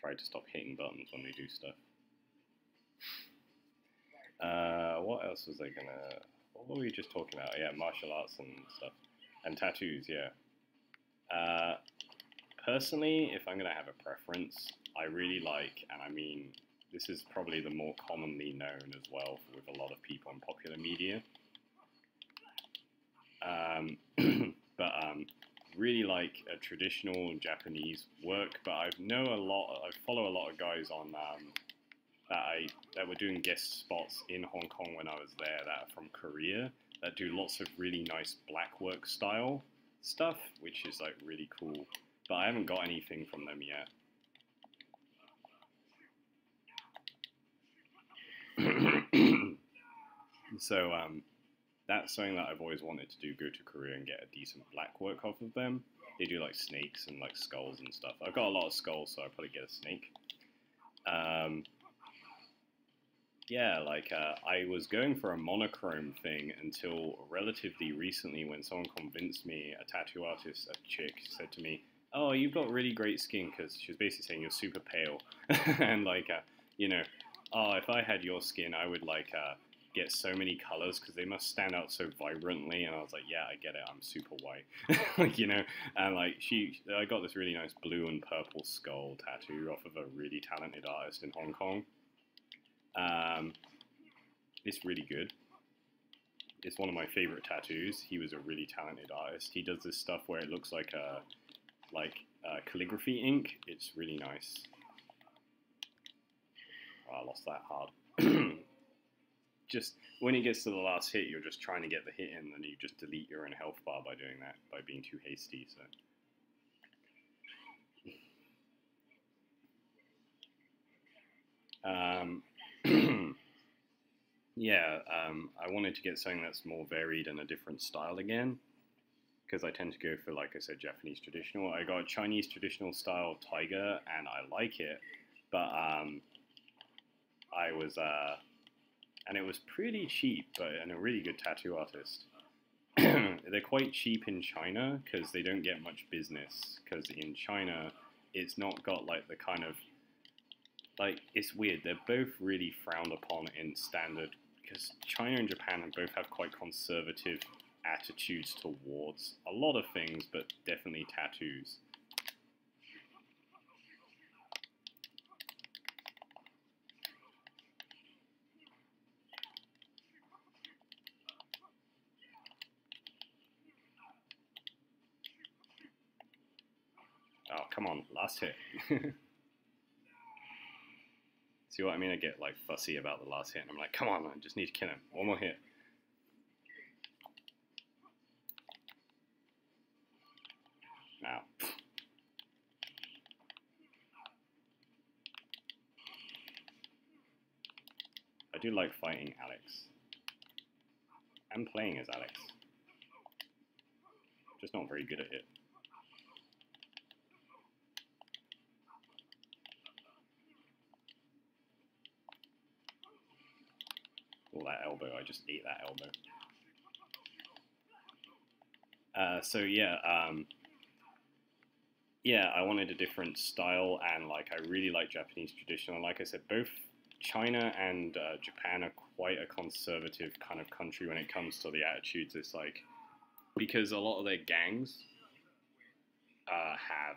Try to stop hitting buttons when they do stuff. Uh, what else was I gonna... What were we just talking about? Yeah, martial arts and stuff. And tattoos, yeah. Uh, personally, if I'm gonna have a preference, I really like, and I mean, this is probably the more commonly known as well with a lot of people in popular media. Um, [clears throat] really like a traditional Japanese work, but I know a lot. I follow a lot of guys on um, that I that were doing guest spots in Hong Kong when I was there that are from Korea that do lots of really nice black work style stuff, which is like really cool. But I haven't got anything from them yet. [coughs] so um, that's something that I've always wanted to do, go to Korea and get a decent black work off of them. They do like snakes and like skulls and stuff. I've got a lot of skulls, so I'll probably get a snake. Um, yeah, like uh, I was going for a monochrome thing until relatively recently when someone convinced me, a tattoo artist, a chick, said to me, oh, you've got really great skin, because she was basically saying you're super pale. [laughs] and like, uh, you know, oh, if I had your skin, I would like uh, get so many colors because they must stand out so vibrantly. And I was like, yeah, I get it. I'm super white, [laughs] like you know. And like she, I got this really nice blue and purple skull tattoo off of a really talented artist in Hong Kong. Um, it's really good. It's one of my favorite tattoos. He was a really talented artist. He does this stuff where it looks like a like uh, calligraphy ink. It's really nice. Oh, I lost that hard. [clears throat] just when it gets to the last hit, you're just trying to get the hit in, and you just delete your own health bar by doing that, by being too hasty. So. Um, [clears throat] yeah, um, I wanted to get something that's more varied and a different style again, because I tend to go for, like I said, Japanese traditional. I got a Chinese traditional style tiger, and I like it, but um, I was uh, and it was pretty cheap, but and a really good tattoo artist. [clears throat] They're quite cheap in China because they don't get much business. Because in China, it's not got like the kind of like it's weird. They're both really frowned upon in standard because China and Japan both have quite conservative attitudes towards a lot of things, but definitely tattoos. Oh, come on, last hit. [laughs] See what I mean? I get like fussy about the last hit, and I'm like, come on, I just need to kill him. One more hit. Now. I do like fighting Alex. I'm playing as Alex. just not very good at it. That elbow, I just ate that elbow. Uh, so yeah, um, yeah, I wanted a different style, and like I really like Japanese traditional. Like I said, both China and uh, Japan are quite a conservative kind of country when it comes to the attitudes. It's like because a lot of their gangs uh, have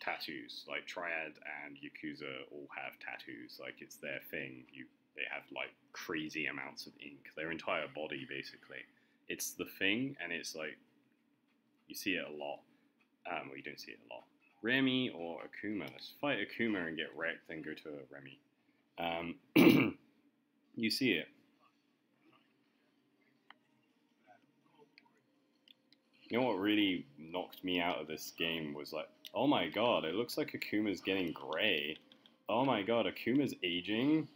tattoos, like Triad and Yakuza all have tattoos. Like it's their thing. You they have like crazy amounts of ink. Their entire body basically. It's the thing, and it's like you see it a lot. Um, well, you don't see it a lot. Remy or Akuma. Let's fight Akuma and get wrecked, then go to a Remy. Um, [clears throat] you see it. You know what really knocked me out of this game was like, oh my god, it looks like Akuma's getting gray. Oh my god, Akuma's aging.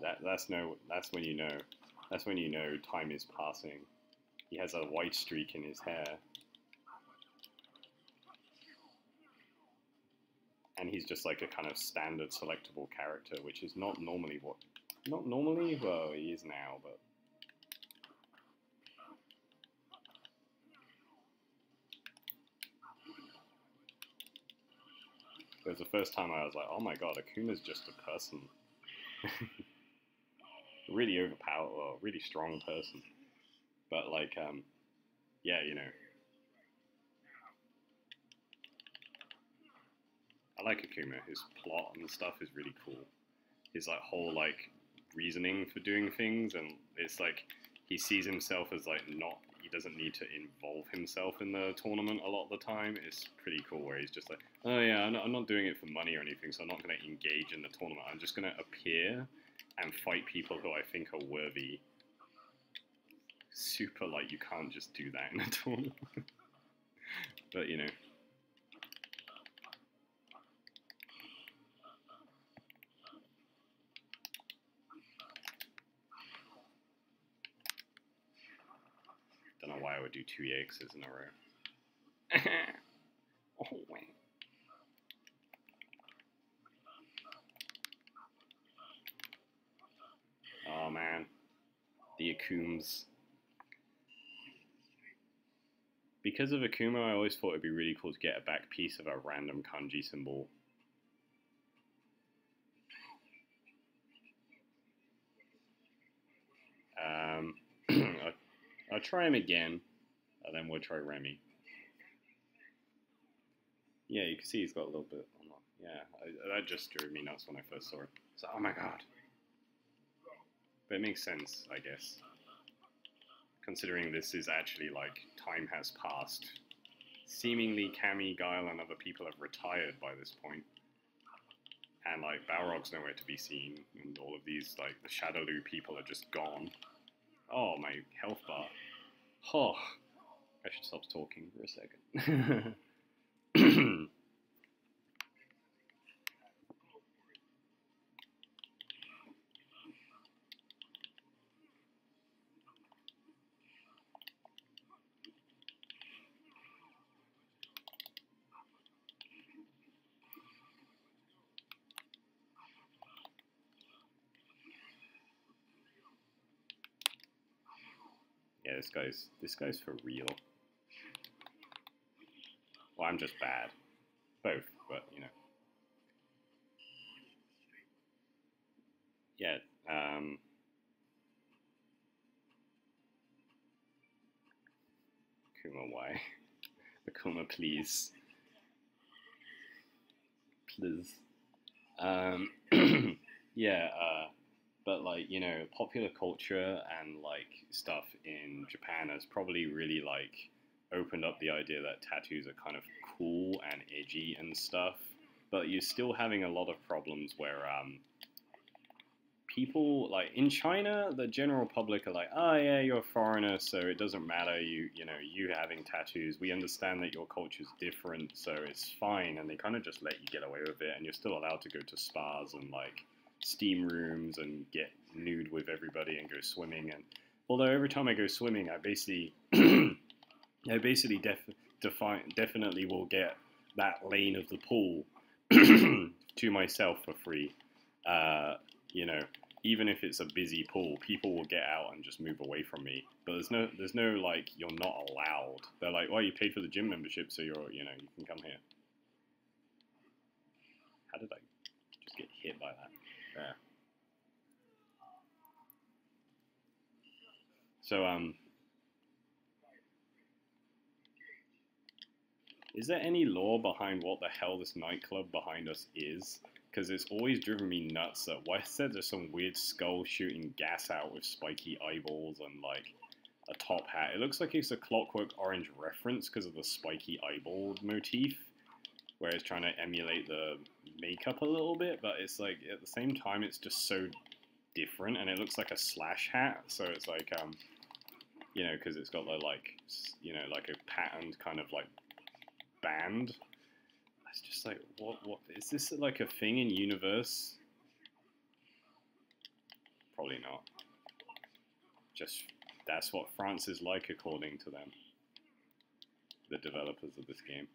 That that's no that's when you know. That's when you know time is passing. He has a white streak in his hair. and he's just like a kind of standard selectable character, which is not normally what, not normally, well, he is now, but. It was the first time I was like, oh my god, Akuma's just a person. [laughs] really overpowered, or really strong person. But like, um, yeah, you know, I like Akuma. His plot and stuff is really cool. His like whole like reasoning for doing things, and it's like he sees himself as like not. He doesn't need to involve himself in the tournament a lot of the time. It's pretty cool where he's just like, oh yeah, I'm not, I'm not doing it for money or anything, so I'm not going to engage in the tournament. I'm just going to appear and fight people who I think are worthy. Super like you can't just do that in a [laughs] tournament. but you know. Don't know why I would do two EXs in a row. [laughs] [laughs] oh, wait. Oh man, the Akums. Because of Akuma, I always thought it'd be really cool to get a back piece of a random kanji symbol. Um, [clears throat] I'll, I'll try him again. And then we'll try Remy. Yeah, you can see he's got a little bit. Yeah, I, that just drove me nuts when I first saw it. So, oh my god. But it makes sense, I guess. Considering this is actually like time has passed. Seemingly Cammy, Guile, and other people have retired by this point. And like Balrog's nowhere to be seen, and all of these like the Shadaloo people are just gone. Oh, my health bar. Oh, I should stop talking for a second. [laughs] yeah, this guy's this guy's for real. Well, I'm just bad. Both, but you know. Yeah. Um, Kuma, why? [laughs] Akuma, please. Please. Um, [clears throat] yeah, uh, but like, you know, popular culture and like stuff in Japan has probably really like opened up the idea that tattoos are kind of cool and edgy and stuff, but you're still having a lot of problems where um, people like in China, the general public are like, "Oh yeah, you're a foreigner, so it doesn't matter. You you know you having tattoos. We understand that your culture is different, so it's fine." And they kind of just let you get away with it, and you're still allowed to go to spas and like steam rooms and get nude with everybody and go swimming. And although every time I go swimming, I basically [clears throat] I basically def- define definitely will get that lane of the pool [clears throat] to myself for free. Uh, you know, even if it's a busy pool, people will get out and just move away from me. But there's no, there's no like you're not allowed. They're like, well, you paid for the gym membership, so you're, you know, you can come here. How did I just get hit by that? There. So um, is there any lore behind what the hell this nightclub behind us is? because it's always driven me nuts that why said there's some weird skull shooting gas out with spiky eyeballs and like a top hat. It looks like it's a Clockwork Orange reference because of the spiky eyeball motif, where it's trying to emulate the makeup a little bit, but it's like at the same time it's just so different, and it looks like a slash hat. So it's like um, you know, because it's got the like you know like a patterned kind of like band it's just like, what, what, is this like a thing in universe? Probably not. Just, that's what France is like according to them. The developers of this game.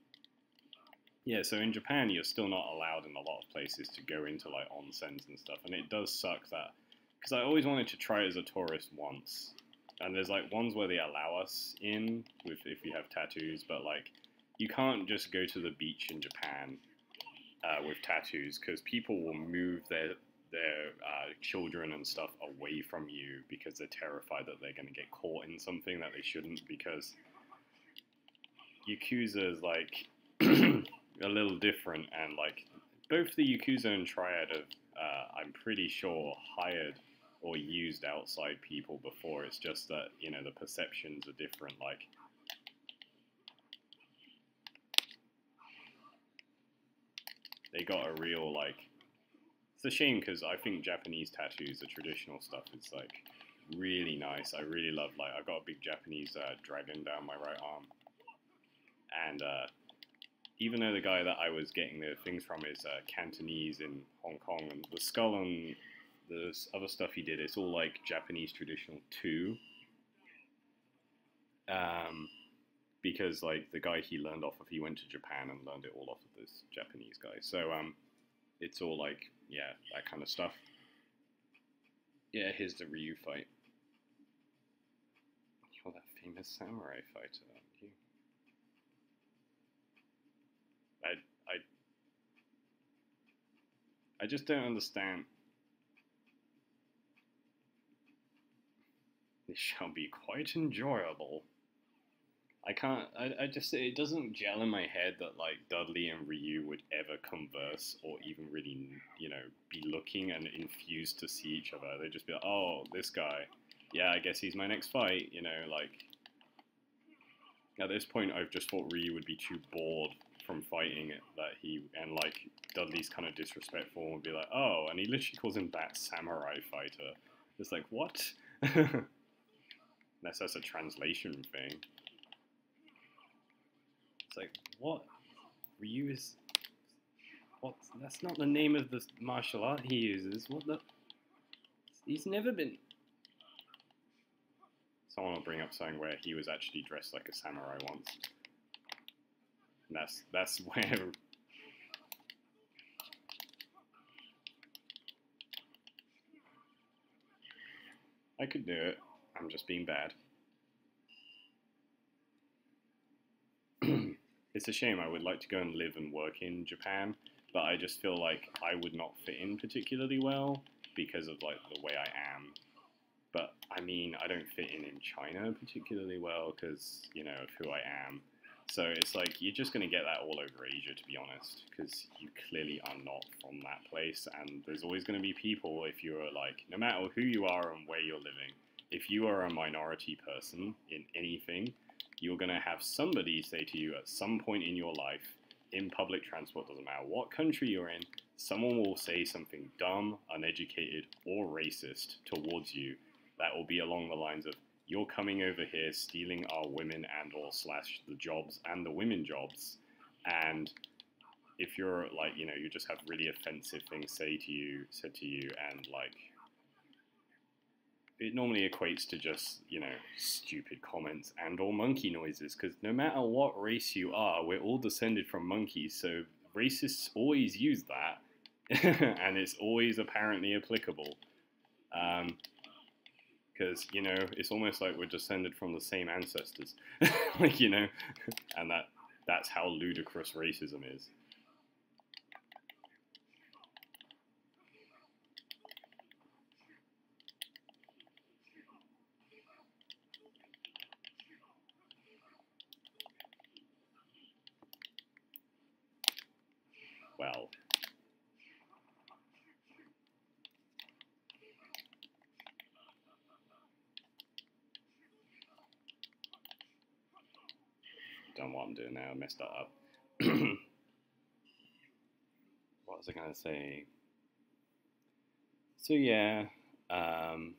Yeah, so in Japan, you're still not allowed in a lot of places to go into like onsens and stuff, and it does suck that because I always wanted to try as a tourist once, and there's like ones where they allow us in with if you have tattoos, but like you can't just go to the beach in Japan uh, with tattoos because people will move their their uh, children and stuff away from you because they're terrified that they're going to get caught in something that they shouldn't because Yakuza is like a little different and like both the Yakuza and Triad have uh, I'm pretty sure hired or used outside people before it's just that you know the perceptions are different like they got a real like. It's a shame because I think Japanese tattoos, the traditional stuff, is like really nice. I really love like I got a big Japanese uh, dragon down my right arm, and uh, even though the guy that I was getting the things from is uh, Cantonese in Hong Kong, and the skull and the other stuff he did, it's all like Japanese traditional too. Um, because like the guy he learned off of, he went to Japan and learned it all off of this Japanese guy. So um, it's all like yeah, that kind of stuff. Yeah, here's the Ryu fight. You're that famous samurai fighter, aren't you? I I I just don't understand. This shall be quite enjoyable. I can't. I, I just it doesn't gel in my head that like Dudley and Ryu would ever converse or even really you know be looking and infused to see each other. They'd just be like, oh, this guy, yeah, I guess he's my next fight. You know, like at this point, I've just thought Ryu would be too bored from fighting that he and like Dudley's kind of disrespectful and be like, oh, and he literally calls him that samurai fighter. It's like what? [laughs] Unless that's a translation thing. It's like, what? Ryu is. What? That's not the name of the martial art he uses. What the? He's never been. Someone will bring up something where he was actually dressed like a samurai once. And that's that's [laughs] where. I could do it. I'm just being bad. [clears throat] it's a shame. I would like to go and live and work in Japan, but I just feel like I would not fit in particularly well because of like the way I am. But I mean, I don't fit in in China particularly well because you know of who I am. So it's like you're just going to get that all over Asia, to be honest, because you clearly are not from that place, and there's always going to be people if you're like, no matter who you are and where you're living, if you are a minority person in anything, you're going to have somebody say to you at some point in your life, in public transport, doesn't matter what country you're in, someone will say something dumb, uneducated, or racist towards you that will be along the lines of, you're coming over here stealing our women and or slash the jobs and the women jobs. And if you're like you know you just have really offensive things say to you said to you and like it normally equates to just you know stupid comments and or monkey noises. Because no matter what race you are we're all descended from monkeys so racists always use that [laughs] and it's always apparently applicable um, because you know it's almost like we're descended from the same ancestors. [laughs] Like you know [laughs] and that that's how ludicrous racism is well. Don't know what I'm doing now, I messed that up. [clears throat] what was I going to say? So yeah, um,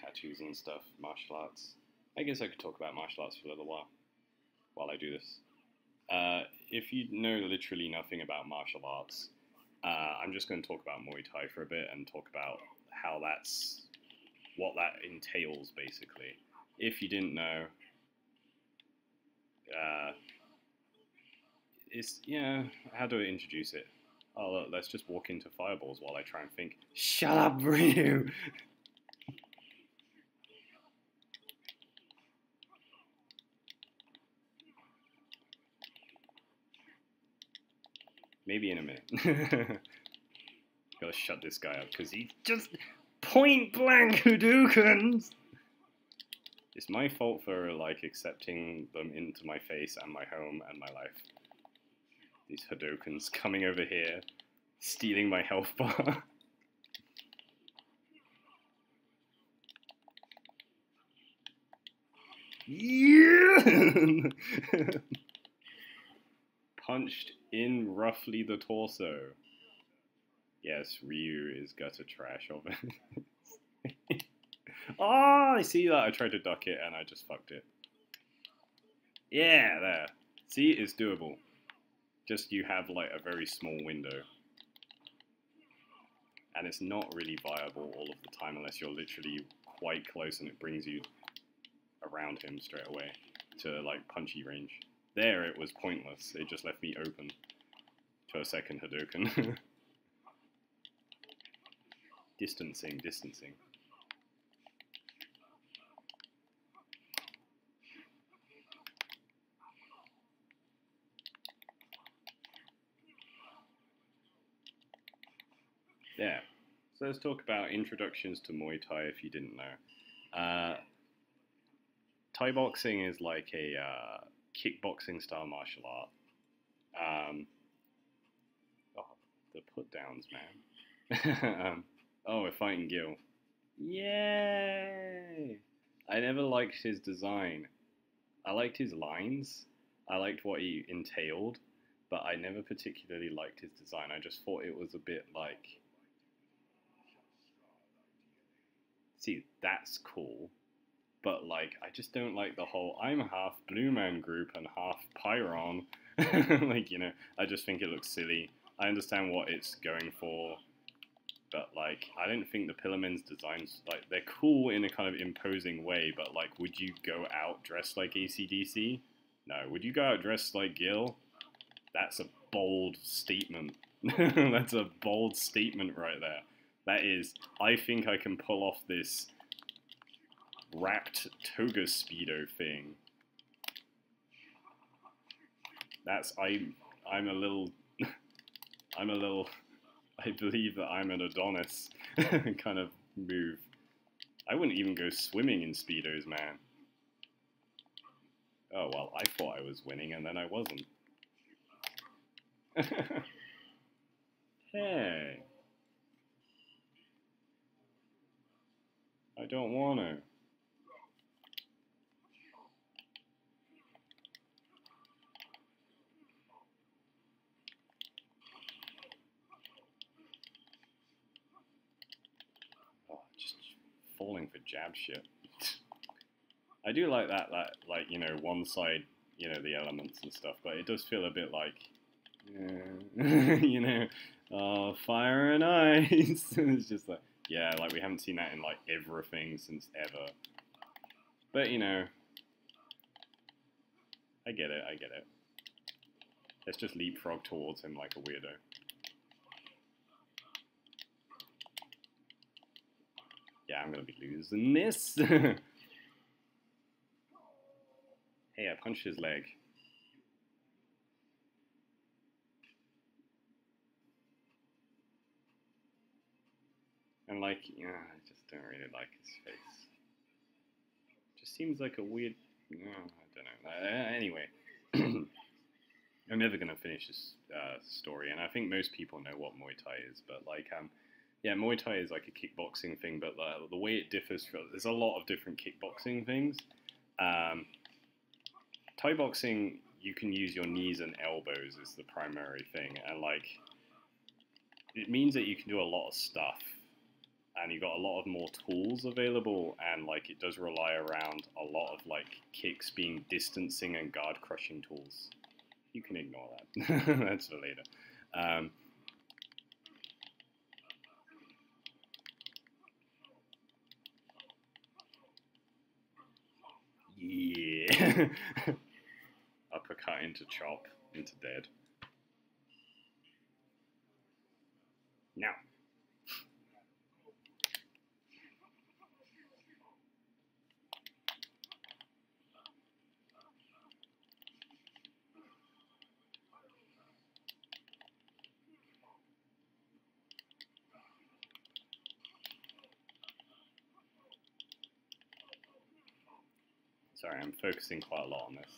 tattoos and stuff, martial arts. I guess I could talk about martial arts for a little while while I do this. Uh, if you know literally nothing about martial arts, uh, I'm just going to talk about Muay Thai for a bit and talk about how that's what that entails basically. If you didn't know, uh, it's yeah. How do I introduce it? Oh, look, let's just walk into fireballs while I try and think. Shut up, Ryu. Maybe in a minute. [laughs] Gotta shut this guy up because he's just point blank Hadoukens. It's my fault for like accepting them into my face and my home and my life. These Hadoukens coming over here, stealing my health bar. [laughs] [laughs] Punched in roughly the torso. Yes, Ryu is gutter trash it. oh, [laughs] I see that. I tried to duck it and I just fucked it. Yeah, there. See, it's doable. Just you have like a very small window. And it's not really viable all of the time unless you're literally quite close and it brings you around him straight away to like punchy range. There it was pointless. It just left me open to a second Hadouken. [laughs] distancing, distancing. Yeah. So let's talk about introductions to Muay Thai if you didn't know. Uh, Thai boxing is like a uh, kickboxing style martial art. Um, oh, the put downs, man. [laughs] um, oh, we're fighting Gil. Yay! I never liked his design. I liked his lines. I liked what he entailed, but I never particularly liked his design. I just thought it was a bit like. See, that's cool but like I just don't like the whole I'm half Blue Man Group and half Pyron. [laughs] like you know, I just think it looks silly. I understand what it's going for, but like I don't think the Pillarmen's designs like they're cool in a kind of imposing way. But like, would you go out dressed like ACDC? No. Would you go out dressed like Gil? That's a bold statement. [laughs] That's a bold statement right there. That is, I think I can pull off this wrapped toga speedo thing. That's I I'm a little [laughs] I'm a little I believe that I'm an Adonis [laughs] kind of move. I wouldn't even go swimming in speedos, man. Oh well, I thought I was winning and then I wasn't. [laughs] hey. I don't want to. Falling for jab shit. [laughs] I do like that, that, like, you know, one side, you know, the elements and stuff, but it does feel a bit like, [laughs] you know, uh, fire and ice. [laughs] it's just like, yeah, like we haven't seen that in like everything since ever. But you know, I get it, I get it. Let's just leapfrog towards him like a weirdo. Yeah, I'm gonna be losing this. [laughs] hey, I punched his leg. And like, yeah, I just don't really like his face. Just seems like a weird. I don't know. Uh, anyway, [clears throat] I'm never gonna finish this uh, story, and I think most people know what Muay Thai is. But like, um, yeah, Muay Thai is like a kickboxing thing, but the, the way it differs from there's a lot of different kickboxing things. Um, Thai boxing, you can use your knees and elbows is the primary thing, and like, it means that you can do a lot of stuff and you've got a lot of more tools available and like it does rely around a lot of like kicks being distancing and guard crushing tools. You can ignore that. [laughs] That's for later. Um, yeah. [laughs] Uppercut into chop into dead now I'm focusing quite a lot on this.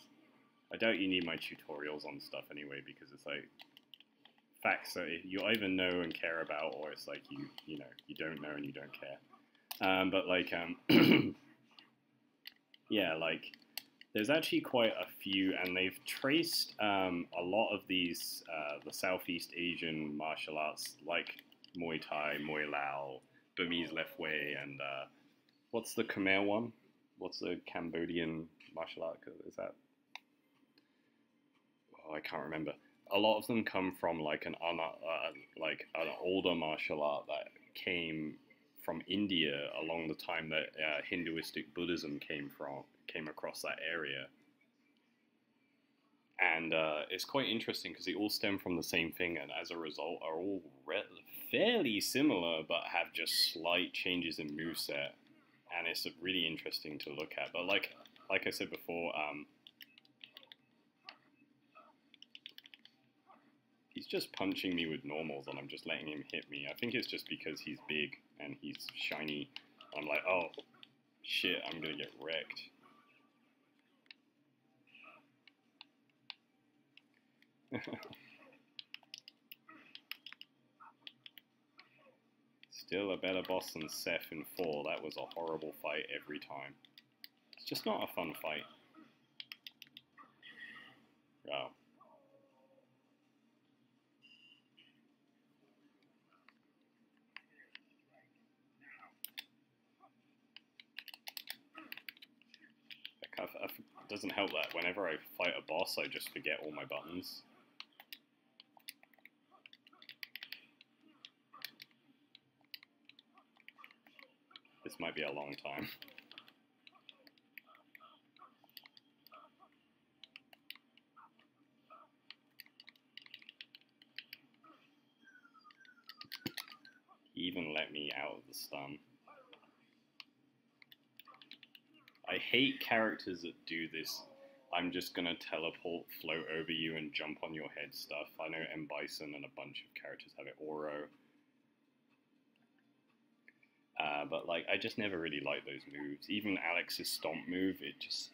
I doubt you need my tutorials on stuff anyway, because it's like facts that you either know and care about, or it's like you you know you don't know and you don't care. Um, but like um, [clears throat] yeah, like there's actually quite a few, and they've traced um, a lot of these uh, the Southeast Asian martial arts, like Muay Thai, Muay Lao, Burmese Lethwei, and uh, what's the Khmer one? What's the Cambodian martial art? Is that? Oh, I can't remember. A lot of them come from like an uh, like an older martial art that came from India along the time that uh, Hinduistic Buddhism came from came across that area. And uh, it's quite interesting because they all stem from the same thing, and as a result, are all fairly similar, but have just slight changes in moveset and it's really interesting to look at. But like like I said before, um, he's just punching me with normals, and I'm just letting him hit me. I think it's just because he's big and he's shiny. I'm like, oh shit, I'm gonna get wrecked. [laughs] Still a better boss than Seth in 4. That was a horrible fight every time. It's just not a fun fight. Wow. Doesn't help that whenever I fight a boss, I just forget all my buttons. This might be a long time. Even let me out of the stun. I hate characters that do this. I'm just gonna teleport, float over you, and jump on your head stuff. I know M. Bison and a bunch of characters have it. Oro. Uh, but like, I just never really liked those moves. Even Alex's stomp move, it just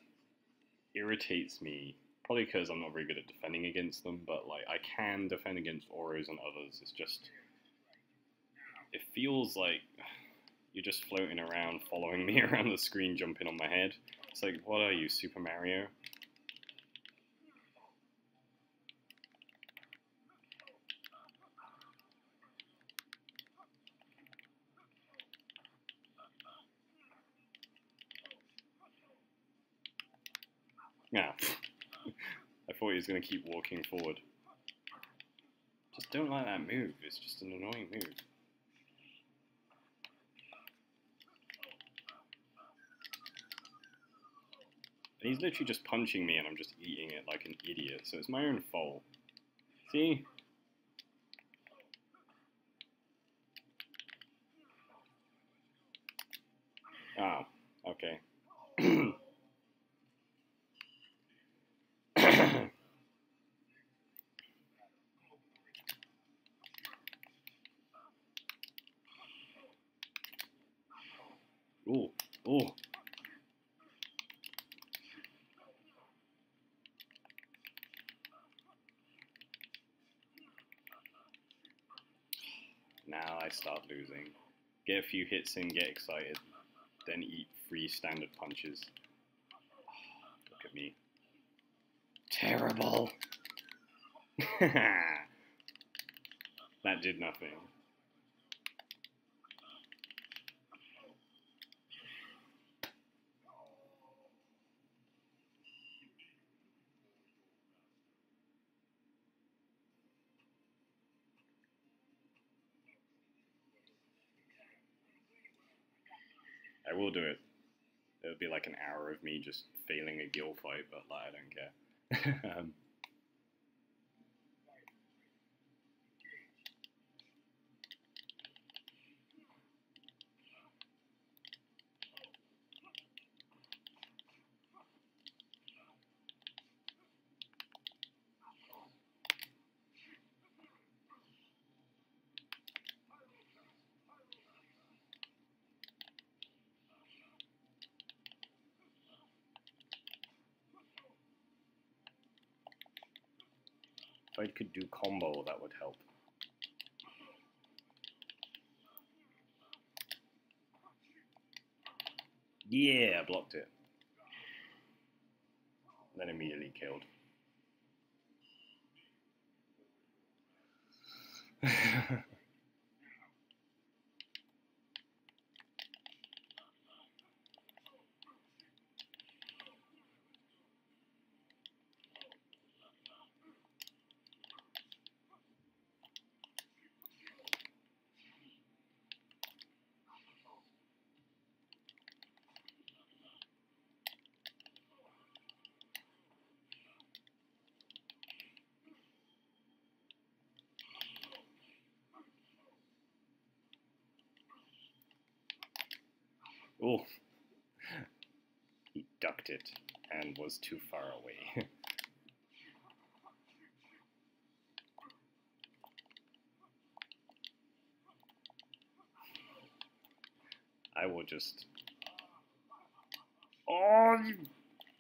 irritates me. Probably because I'm not very good at defending against them, but like, I can defend against Oros and others. It's just, it feels like you're just floating around, following [laughs] me around the screen, jumping on my head. It's like, what are you, Super Mario? Yeah. [laughs] I thought he was going to keep walking forward. Just don't like that move. It's just an annoying move. And he's literally just punching me and I'm just eating it like an idiot, so it's my own fault. See? Ah, okay. ooh, ooh. Now I start losing. Get a few hits in, get excited, then eat three standard punches. [sighs] Look at me. Terrible! [laughs] that did nothing. I will do it. It'll be like an hour of me just failing a Gil fight, but like, I don't care. [laughs] um, if I could do combo, that would help. Yeah, blocked it. Then immediately killed. [laughs] Oh, he ducked it was too far away. [laughs] I will just. Oh, you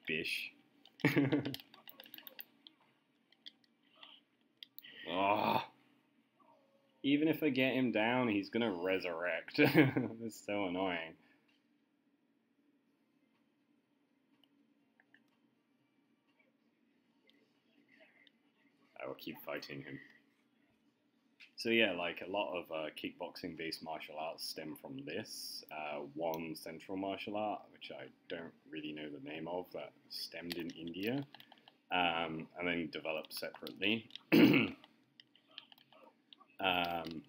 bish. oh. [laughs] Even if I get him down, he's gonna resurrect. [laughs] That's so annoying. Keep fighting him. So yeah, like a lot of uh, kickboxing-based martial arts stem from this. Uh, one central martial art, which I don't really know the name of, that stemmed in India, um, and then developed separately. [clears throat] um,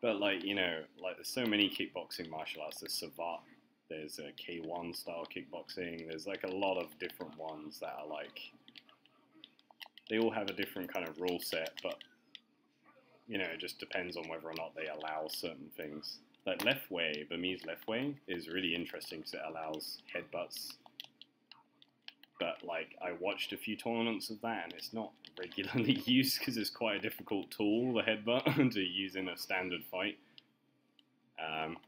but like you know, like there's so many kickboxing martial arts. There's Savate, there's a K1 style kickboxing. There's like a lot of different ones that are like they all have a different kind of rule set, but you know, it just depends on whether or not they allow certain things. Like Lethwei, Burmese Lethwei is really interesting because it allows headbutts. But like, I watched a few tournaments of that, and it's not [laughs] regularly [laughs] used because it's quite a difficult tool, the headbutt, [laughs] to use in a standard fight. Um,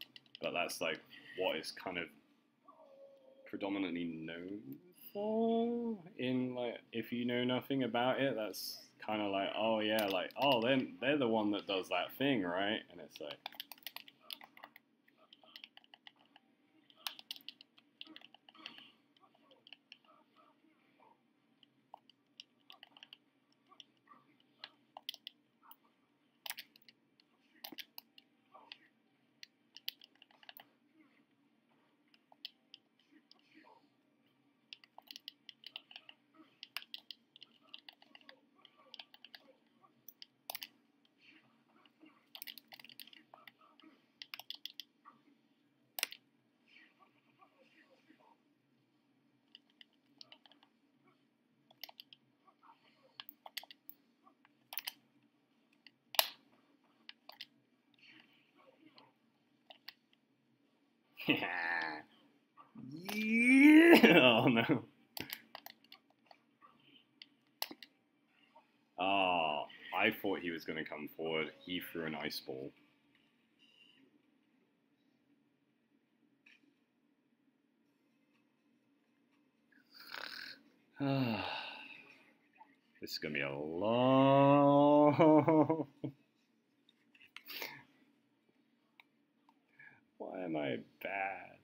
but that's like what is kind of predominantly known for in like if you know nothing about it that's kind of like oh yeah like oh then they're the one that does that thing right? And it's like going to come forward. He threw an ice ball. [sighs] this is going to be a long... [laughs] Why am I bad?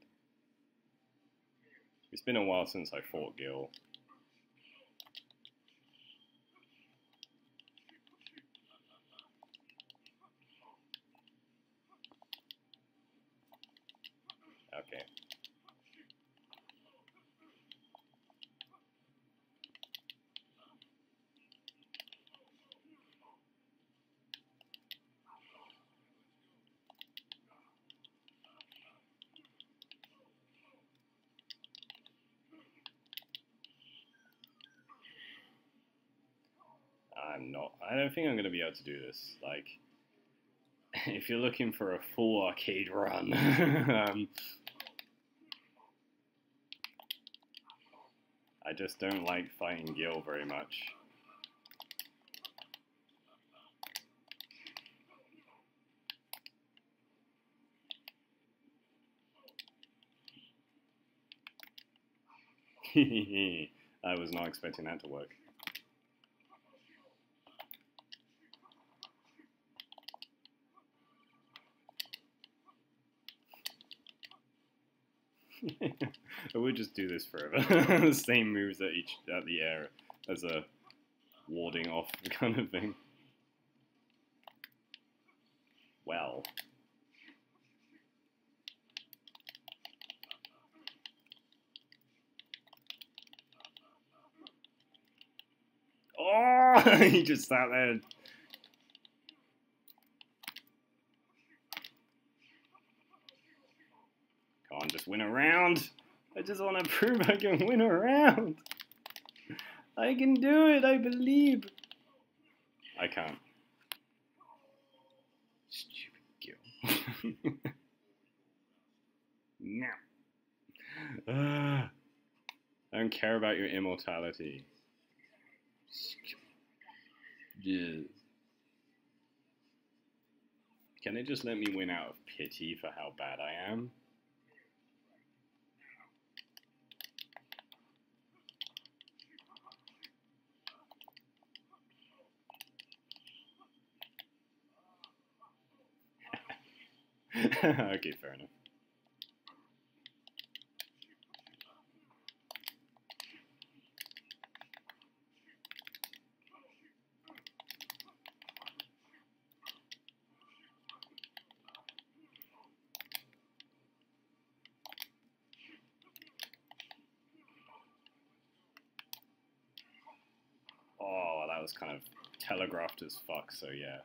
It's been a while since I fought Gil. Okay. I'm not. I don't think I'm going to be able to do this. Like, [laughs] if you're looking for a full arcade run, [laughs] um, I just don't like fighting Gil very much. [laughs] I was not expecting that to work. [laughs] I would just do this forever. [laughs] the same moves at each at the air as a warding off [laughs] kind of thing. Well. Oh, he just sat there on, just win a round. I just want to [laughs] prove I can win a round. I can do it, I believe. I can't. Stupid Gil. no. Uh, I don't care about your immortality. Yeah. Can it just let me win out of pity for how bad I am? [laughs] okay, fair enough. Oh, that was kind of telegraphed as fuck, so yeah.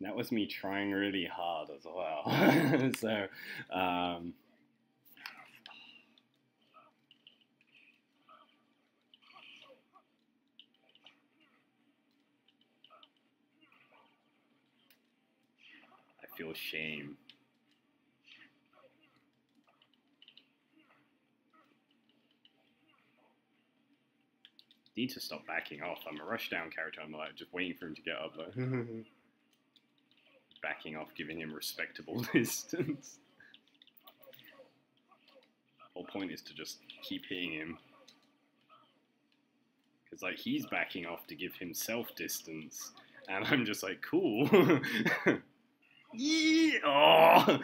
That was me trying really hard as well. [laughs] so, um, I feel shame. Need to stop backing off. I'm a rushdown character. I'm like just waiting for him to get up. Like backing off, giving him respectable [laughs] distance. Whole point is to just keep hitting him. Because, like, he's backing off to give himself distance. And I'm just like, cool. [laughs] yeah! Oh!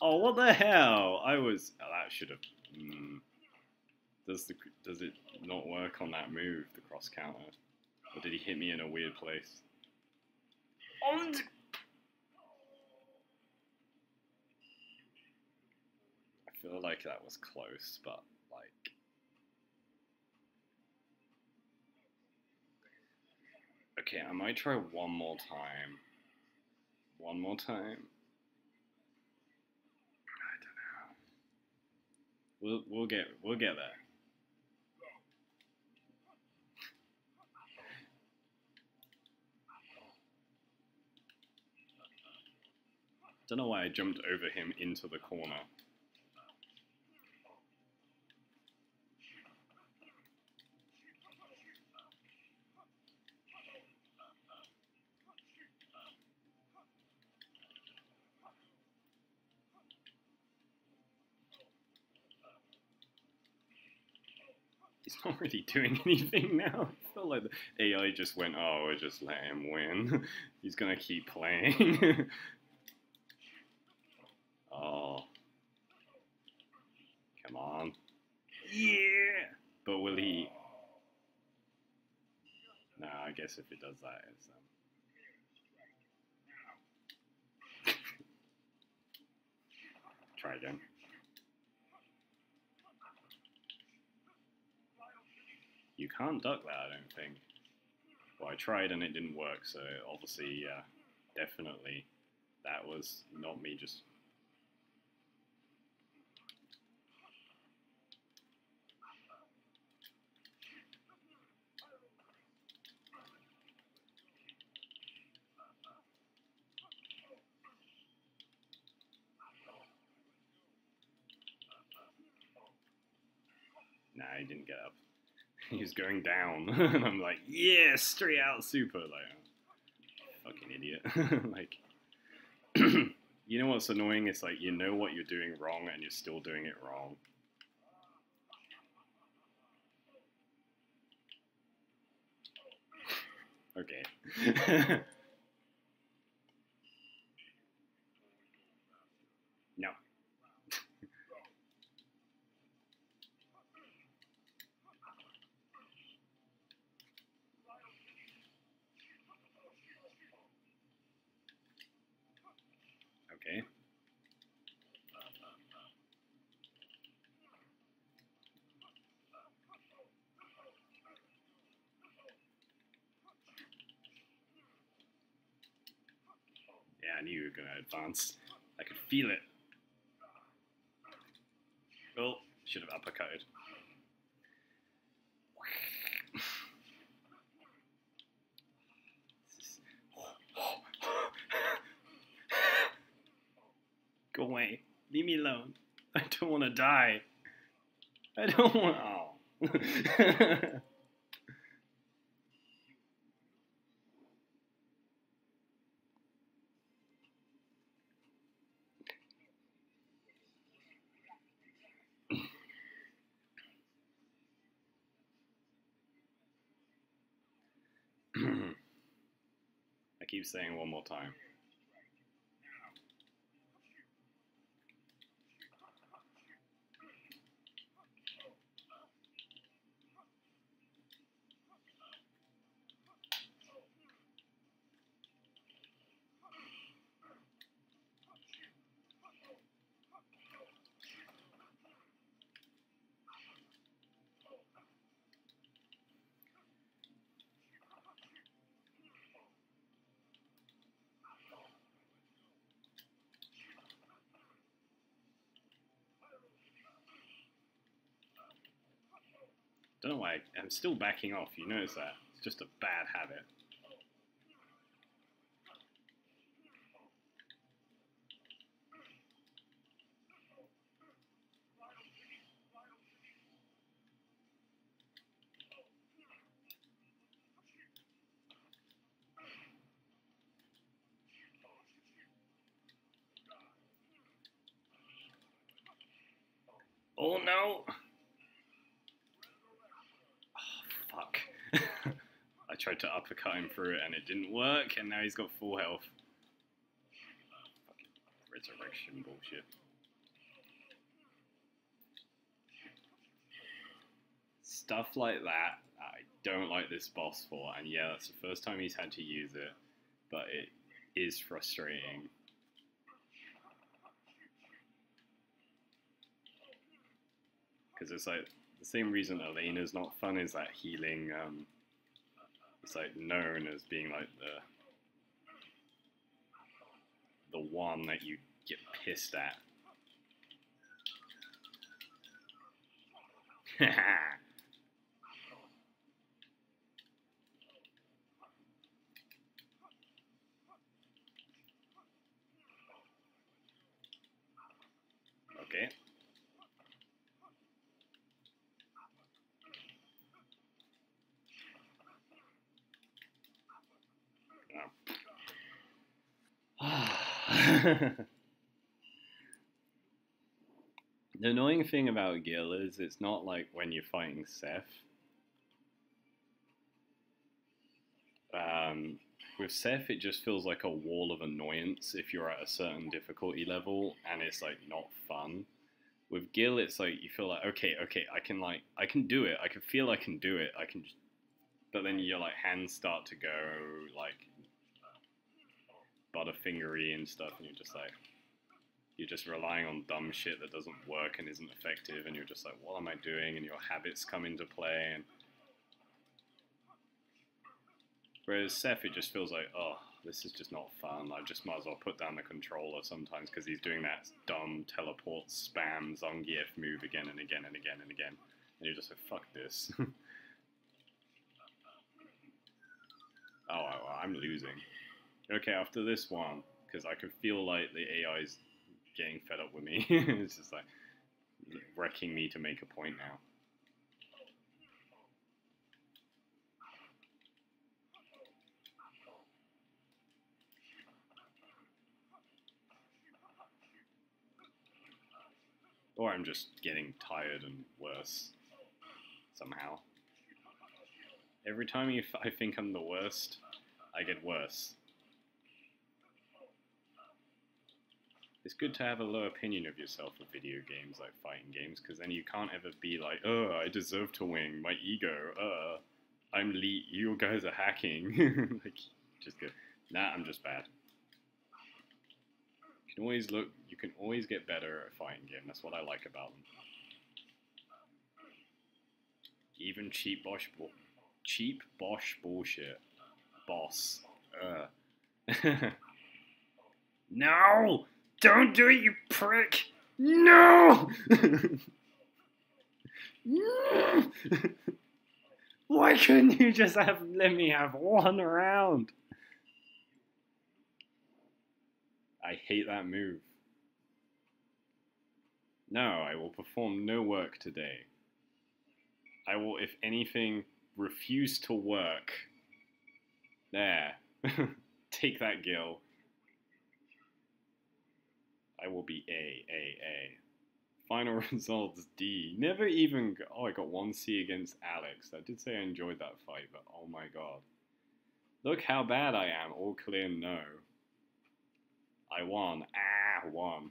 oh, what the hell? I was... Oh, that should have... Mm, does, the, does it not work on that move, the cross counter? Or did he hit me in a weird place? owns I feel like that was close, but like Okay, I might try one more time. One more time. I don't know. We'll we'll get we'll get there. Don't know why I jumped over him into the corner. He's not really doing [laughs] anything now. I feel like the AI just went, oh, just let him win. [laughs] He's gonna keep playing. [laughs] oh. Come on. Yeah! But will he... Nah, I guess if it does that, it's... Um... Try again. You can't duck that, I don't think. Well, I tried and it didn't work, so obviously, yeah, definitely that was not me just... Nah, he didn't get up. [laughs] He was going down, [laughs] and I'm like, yeah, straight out super, like, oh, fucking idiot. [laughs] like, [clears throat] you know what's annoying? It's like you know what you're doing wrong, and you're still doing it wrong. Okay. no. Okay. Yeah, I knew you were going to advance. I could feel it. Oh, should have uppercutted. Go away. Leave me alone. I don't want to die. I don't want. Oh. [laughs] I keep saying one more time. Don't I'm still backing off. You notice that? It's just a bad habit. Oh no! fuck. I tried uppercut him through it and it didn't work, and now he's got full health. Fucking resurrection bullshit. Stuff like that, I don't like this boss for, and yeah, that's the first time he's had to use it, but it is frustrating. Because it's like the same reason Elena's not fun is that healing um, It's like known as being like the the one that you get pissed at. [laughs] okay. [laughs] the annoying thing about Gil is it's not like when you're fighting Seth. Um, with Seth, it just feels like a wall of annoyance if you're at a certain difficulty level, and it's like not fun. With Gil, it's like you feel like okay, okay, I can like I can do it. I can feel I can do it. I can, but then your like hands start to go like butterfingery and stuff, and you're just like, you're just relying on dumb shit that doesn't work and isn't effective, and you're just like, what am I doing? And your habits come into play. And whereas Seth, it just feels like, oh, this is just not fun. I just might as well put down the controller sometimes because he's doing that dumb teleport spam Zangief move again and again and again and again, and you're just like, fuck this. [laughs] oh, I'm losing. Okay, after this one, because I can feel like the AI is getting fed up with me. [laughs] it's just like wrecking me to make a point now. Or I'm just getting tired and worse somehow. Every time I think I'm the worst, I get worse. It's good to have a low opinion of yourself with video games like fighting games because then you can't ever be like, oh, I deserve to win, my ego, uh, I'm elite, you guys are hacking. [laughs] like, just go, nah, I'm just bad. You can always look, you can always get better at fighting game. That's what I like about them. Even cheap Bosch, cheap Bosch bullshit. Boss. Uh. [laughs] no! Don't do it, you prick! No! [laughs] Why couldn't you just have let me have one round? I hate that move. No, I will perform no work today. I will, if anything, refuse to work. There. [laughs] Take that, Gil. I will be A, A, A. Final [laughs] results D. Never even. Oh, I got one C against Alex. I did say I enjoyed that fight, but oh my god. Look how bad I am. All clear, no. I won. Ah, won.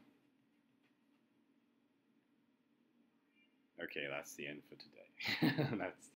Okay, that's the end for today. [laughs] that's